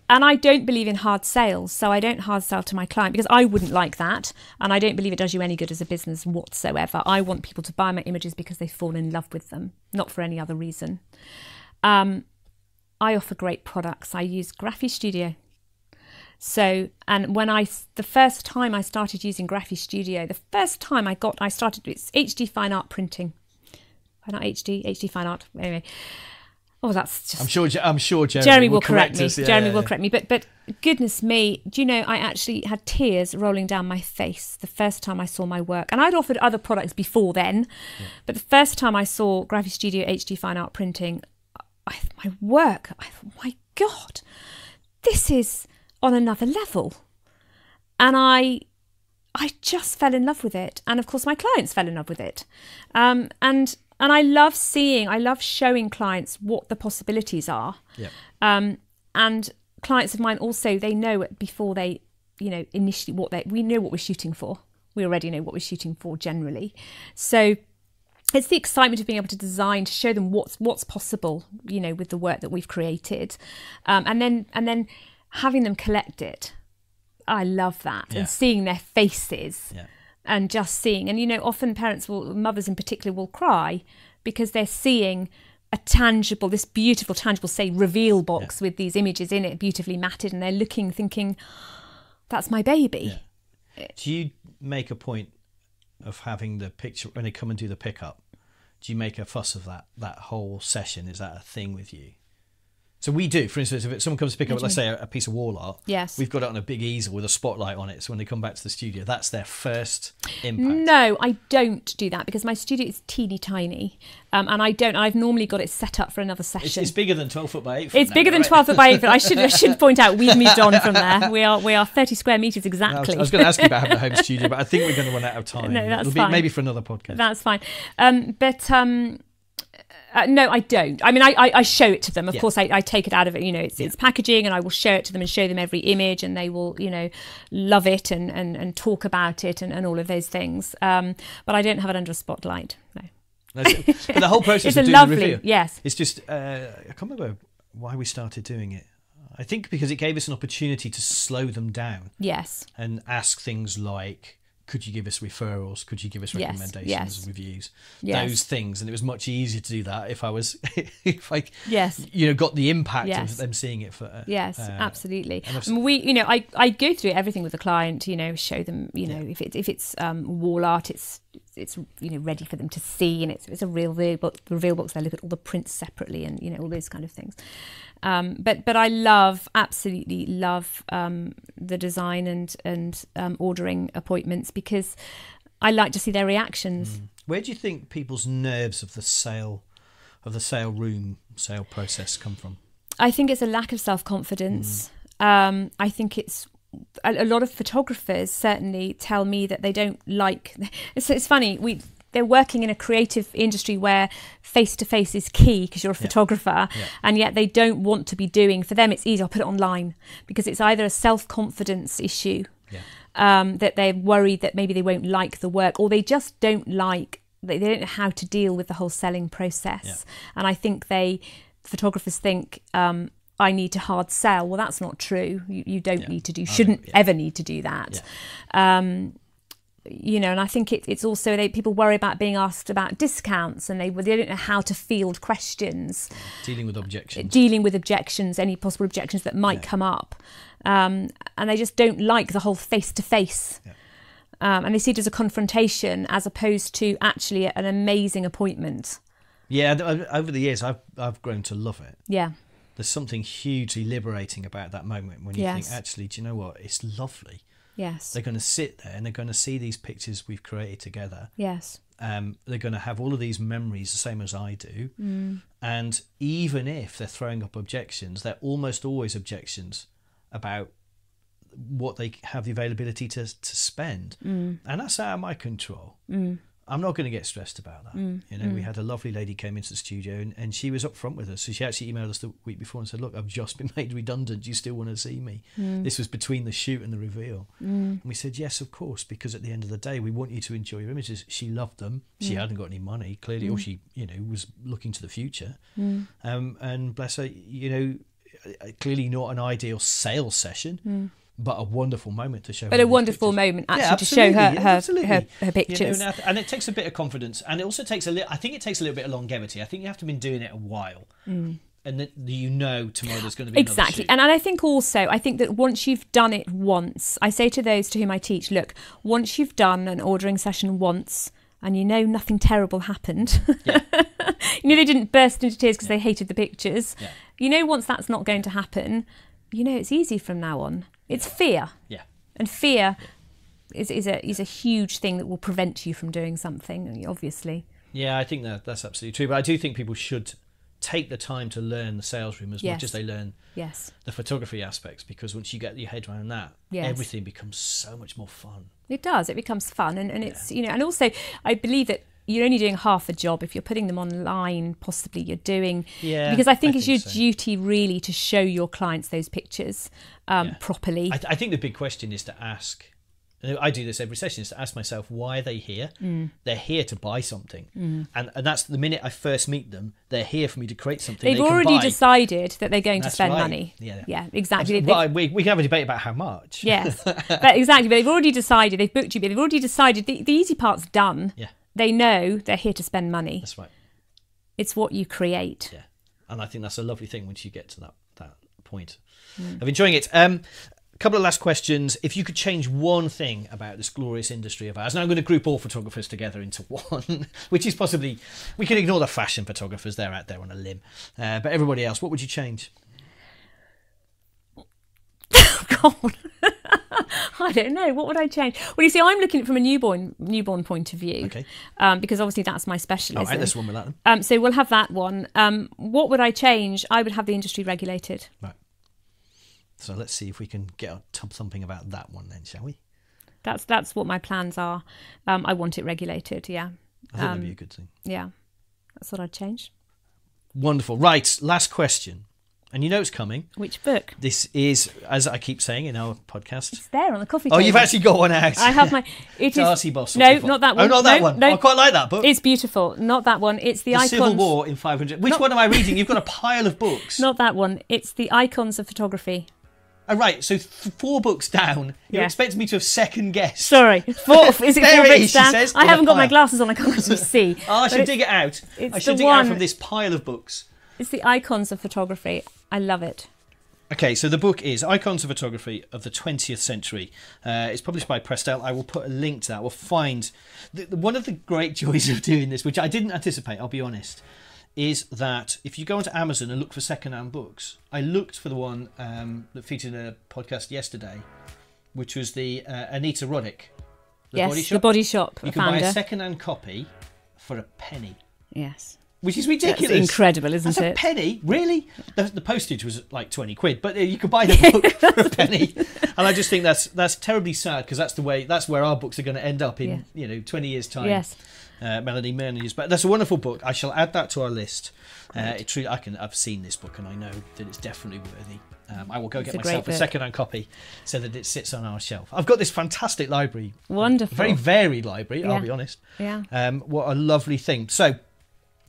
and I don't believe in hard sales, so I don't hard sell to my client because I wouldn't like that, and I don't believe it does you any good as a business whatsoever. I want people to buy my images because they fall in love with them, not for any other reason. Um, I offer great products. I use Graphistudio. So, and when I, the first time I started using Graphistudio, the first time I got, I started, it's HD fine art printing. Art HD, HD fine art. Anyway. Oh, that's just I'm sure. I'm sure Jeremy, Jeremy will correct, me. Yeah, Jeremy yeah, will correct me. But but goodness me, do you know I actually had tears rolling down my face the first time I saw my work, and I'd offered other products before then, but the first time I saw Graphistudio HD Fine Art Printing, I, my work, I thought, my God, this is on another level, and I. I just fell in love with it, and of course, my clients fell in love with it, um, and and I love seeing, I love showing clients what the possibilities are, Yeah. um, and clients of mine also they know it before they, you know, initially what they we know what we're shooting for. We already know what we're shooting for generally, so it's the excitement of being able to design to show them what's what's possible, you know, with the work that we've created, um, and then and then having them collect it. I love that Yeah. and seeing their faces Yeah. And just seeing and you know often parents will mothers in particular will cry because they're seeing a tangible this beautiful tangible say reveal box with these images in it beautifully matted and they're looking thinking that's my baby Do you make a point of having the picture when they come and do the pickup? Do you make a fuss of that that whole session? Is that a thing with you? So we do. For instance, if someone comes to pick up, let's say, a, a piece of wall art, Yes. we've got it on a big easel with a spotlight on it. So when they come back to the studio, that's their first impact. No, I don't do that because my studio is teeny tiny, um, and I don't. I've normally got it set up for another session. it's bigger than twelve foot by eight. Foot It's now, bigger than twelve foot by eight foot. I should I should <laughs> point out we've moved on from there. We are we are thirty square meters exactly. I was going to ask you about having a home <laughs> studio, but I think we're going to run out of time. No, that's It'll be fine. maybe for another podcast. That's fine. Um, but um, Uh, no, I don't. I mean, I, I, I show it to them. Of Yeah. course, I, I take it out of it. You know, it's, it's packaging, and I will show it to them and show them every image, and they will, you know, love it and, and, and talk about it and, and all of those things. Um, but I don't have it under a spotlight. No, That's <laughs> but the whole process it's of a doing lovely. the reveal, Yes, it's just uh, I can't remember why we started doing it. I think because it gave us an opportunity to slow them down yes, and ask things like, "Could you give us referrals? Could you give us Yes, recommendations, yes. reviews, Yes. those things?" And it was much easier to do that if I was, <laughs> if I, yes. you know, got the impact Yes. of them seeing it for. Uh, Yes, uh, absolutely. and I've I mean, we, you know, I, I go through everything with the client. You know, show them, you know, if it's if it's um, wall art, it's it's you know ready for them to see, and it's it's a real. Reveal books. They look at all the prints separately, and you know all those kind of things. Um, but but I love absolutely love um, the design and and um, ordering appointments because I like to see their reactions. Where do you think people's nerves of the sale, of the sale room sale process come from? I think it's a lack of self confidence. Um, I think it's a, a lot of photographers certainly tell me that they don't like. <laughs> It's, it's funny we they're working in a creative industry where face to face is key because you're a photographer, Yeah. and yet they don't want to be doing. For them, it's easy. I'll put it online because it's either a self confidence issue Yeah. um, that they're worried that maybe they won't like the work, or they just don't like they, they don't know how to deal with the whole selling process. Yeah. And I think they photographers think um, I need to hard sell. Well, that's not true. You, you don't Yeah. need to do, shouldn't yeah. ever need to do that. Um, you know, and I think it, it's also they, people worry about being asked about discounts, and they they don't know how to field questions Dealing with objections. dealing with objections, any possible objections that might come up, um, and they just don't like the whole face to face. Um, And they see it as a confrontation as opposed to actually an amazing appointment. Yeah, over the years, I've I've grown to love it. Yeah, There's something hugely liberating about that moment when you Yes. think, actually, do you know what? It's lovely. yes, They're going to sit there and they're going to see these pictures we've created together. yes, Um, they're going to have all of these memories the same as I do. Mm. And even if they're throwing up objections, they're almost always objections about what they have the availability to, to spend. Mm. And that's out of my control. I'm not going to get stressed about that. Mm. You know, we had a lovely lady came into the studio and, and she was up front with us. So she actually emailed us the week before and said, Look, I've just <laughs> been made redundant. Do you still want to see me? Mm. This was between the shoot and the reveal. And we said, Yes, of course, because at the end of the day, we want you to enjoy your images. She loved them. She hadn't got any money, clearly, or she, you know, was looking to the future. Um, and bless her, you know, uh, clearly not an ideal sales session. But a wonderful moment to show. Her. But a wonderful pictures. moment Yeah, actually to show her her, her her You know, and it takes a bit of confidence, and it also takes a little. I think it takes a little bit of longevity. I think you have to have been doing it a while, and that you know tomorrow there's going to be Mm. Exactly. And, and I think also, I think that once you've done it once, I say to those to whom I teach, look, once you've done an ordering session once and you know nothing terrible happened, Yeah. <laughs> you know they didn't burst into tears because they hated the pictures, Yeah. you know once that's not going to happen, you know it's easy from now on. It's fear. yeah, And fear is, is, a, is a huge thing that will prevent you from doing something, obviously. yeah. I think that that's absolutely true. But I do think people should take the time to learn the sales room as Yes. much as they learn Yes. the photography aspects, because once you get your head around that, Yes. everything becomes so much more fun. It does. It becomes fun, and, and it's you know, and also I believe that you're only doing half a job if you're putting them online. Possibly you're doing Yeah, because I think I it's think your so. duty really to show your clients those pictures um, Yeah. properly. I, th- I think the big question is to ask. I do this every session is to ask myself why are they here. Mm. They're here to buy something, and and that's the minute I first meet them. They're here for me to create something. They've they can already decided that they're going to spend right. money. Yeah. yeah, exactly. Well, we, we can have a debate about how much. Yes, <laughs> but exactly. But they've already decided. They've booked you. But they've already decided. The, the easy part's done. Yeah. They know they're here to spend money. That's right. It's what you create. Yeah, and I think that's a lovely thing once you get to that that point Mm. of enjoying it. Um, a couple of last questions. If you could change one thing about this glorious industry of ours, now I'm going to group all photographers together into <laughs> one, which is possibly we can ignore the fashion photographers; they're out there on a limb. Uh, but everybody else, what would you change? <laughs> God. <laughs> I don't know. What would I change? Well, you see, I'm looking at it from a newborn newborn point of view. Okay. Um, because obviously that's my All specialism. right, this one without them. Um, so we'll have that one. Um, what would I change? I would have the industry regulated. Right. So let's see if we can get a tub something about that one then, shall we? That's that's what my plans are. Um, I want it regulated. Yeah, I think Um, that'd be a good thing. yeah. That's what I'd change. Wonderful. Right, last question. And you know it's coming. Which book? This is, as I keep saying in our podcast. It's there on the coffee oh, table. Oh, table. you've actually got one out. I have my. <laughs> It is Darcy. No, not that oh, one. Oh, not that No, one. no. I quite like that book. It's beautiful. Not that one. It's the, the icons. Civil War in 500. Which Not- one am I reading? You've got a <laughs> pile of books. Not that one. It's the icons of photography. Oh, right, so th- four books down. You Yeah. expect me to have second guessed. Sorry, four. <laughs> Is it There four it bits is, down? says, I haven't got my glasses on. I can't actually see. Oh, I should dig it out. it's I should dig it out from this pile of books. It's the icons of photography. I love it. Okay, so the book is Icons of Photography of the 20th Century. Uh, it's published by Prestel. I will put a link to that. We'll find the, the- one of the great <laughs> joys of doing this, which I didn't anticipate, I'll be honest, is that if you go onto Amazon and look for second-hand books, I looked for the one um, that featured in a podcast yesterday, which was the uh, Anita Roddick, the yes, Body the Shop. body shop you can buy a second-hand copy for a penny, yes, which is ridiculous. that's incredible, isn't That's a penny, really? The, the postage was like twenty quid, but uh, you could buy the <laughs> book for a penny. And I just think that's that's terribly sad because that's the way that's where our books are going to end up in Yeah. you know twenty years time. Yes, uh, Melanie manages, but that's a wonderful book. I shall add that to our list. Uh, it truly, I can. I've seen this book and I know that it's definitely worthy. Um, I will go It's get a myself a second-hand copy so that it sits on our shelf. I've got this fantastic library, wonderful. very varied library. I'll be honest. yeah. Um, what a lovely thing. So,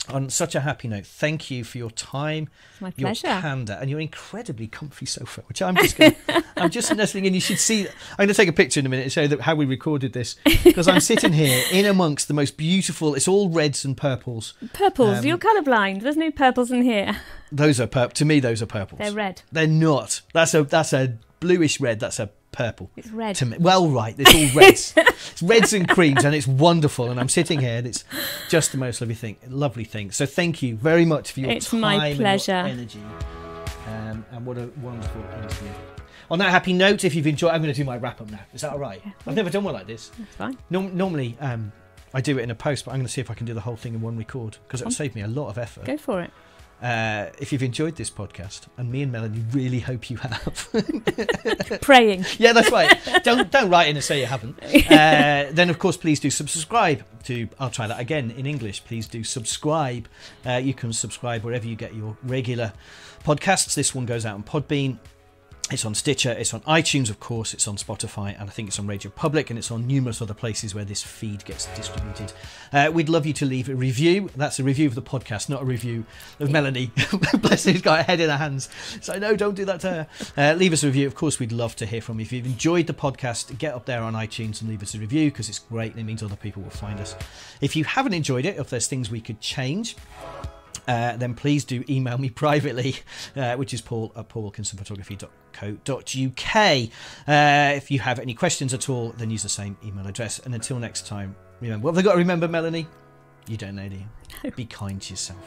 on such a happy note, thank you for your time, It's my your pleasure. candor, and your incredibly comfy sofa, which I'm just gonna, <laughs> I'm just nestling in. You should see. I'm going to take a picture in a minute to show that how we recorded this <laughs> because I'm sitting here in amongst the most beautiful. It's all reds and purples. Purples. Um, You're colourblind. There's no purples in here. Those are purple. To me, those are purples. They're red. They're not. That's a that's a bluish red. That's a purple. It's red. To me, well, right. It's all reds. <laughs> it's reds and creams, and it's wonderful. And I'm sitting here, and it's just the most lovely thing. Lovely thing. So thank you very much for your It's time my and your pleasure. energy. Um, and what a wonderful interview. On that happy note, if you've enjoyed, I'm going to do my wrap up now. Is that all right? I've never done one like this. That's fine. Norm- normally, um, I do it in a post, but I'm going to see if I can do the whole thing in one record because it'll save me a lot of effort. Go for it. Uh, if you've enjoyed this podcast, and me and Melanie really hope you have, <laughs> Praying. yeah, that's right. don't <laughs> don't write in and say you haven't. <laughs> Uh, then of course, please do subscribe to. I'll try that again in English. Please do subscribe. Uh, you can subscribe wherever you get your regular podcasts. This one goes out on Podbean. It's on Stitcher, it's on iTunes, of course, it's on Spotify, and I think it's on Radio Public, and it's on numerous other places where this feed gets distributed. Uh, we'd love you to leave a review. That's a review of the podcast, not a review of Melanie. <laughs> Bless her, who's got her head in her hands. So, no, don't do that to her. Uh, leave us a review. Of course, we'd love to hear from you. If you've enjoyed the podcast, get up there on iTunes and leave us a review because it's great and it means other people will find us. If you haven't enjoyed it, if there's things we could change, uh, then please do email me <laughs> privately, uh, which is paul at paulwilkinsonphotography.co.uk. Uh, if you have any questions at all, then use the same email address. And until next time, remember what have they got to remember, Melanie? You don't know, do you? <laughs> Be kind to yourself.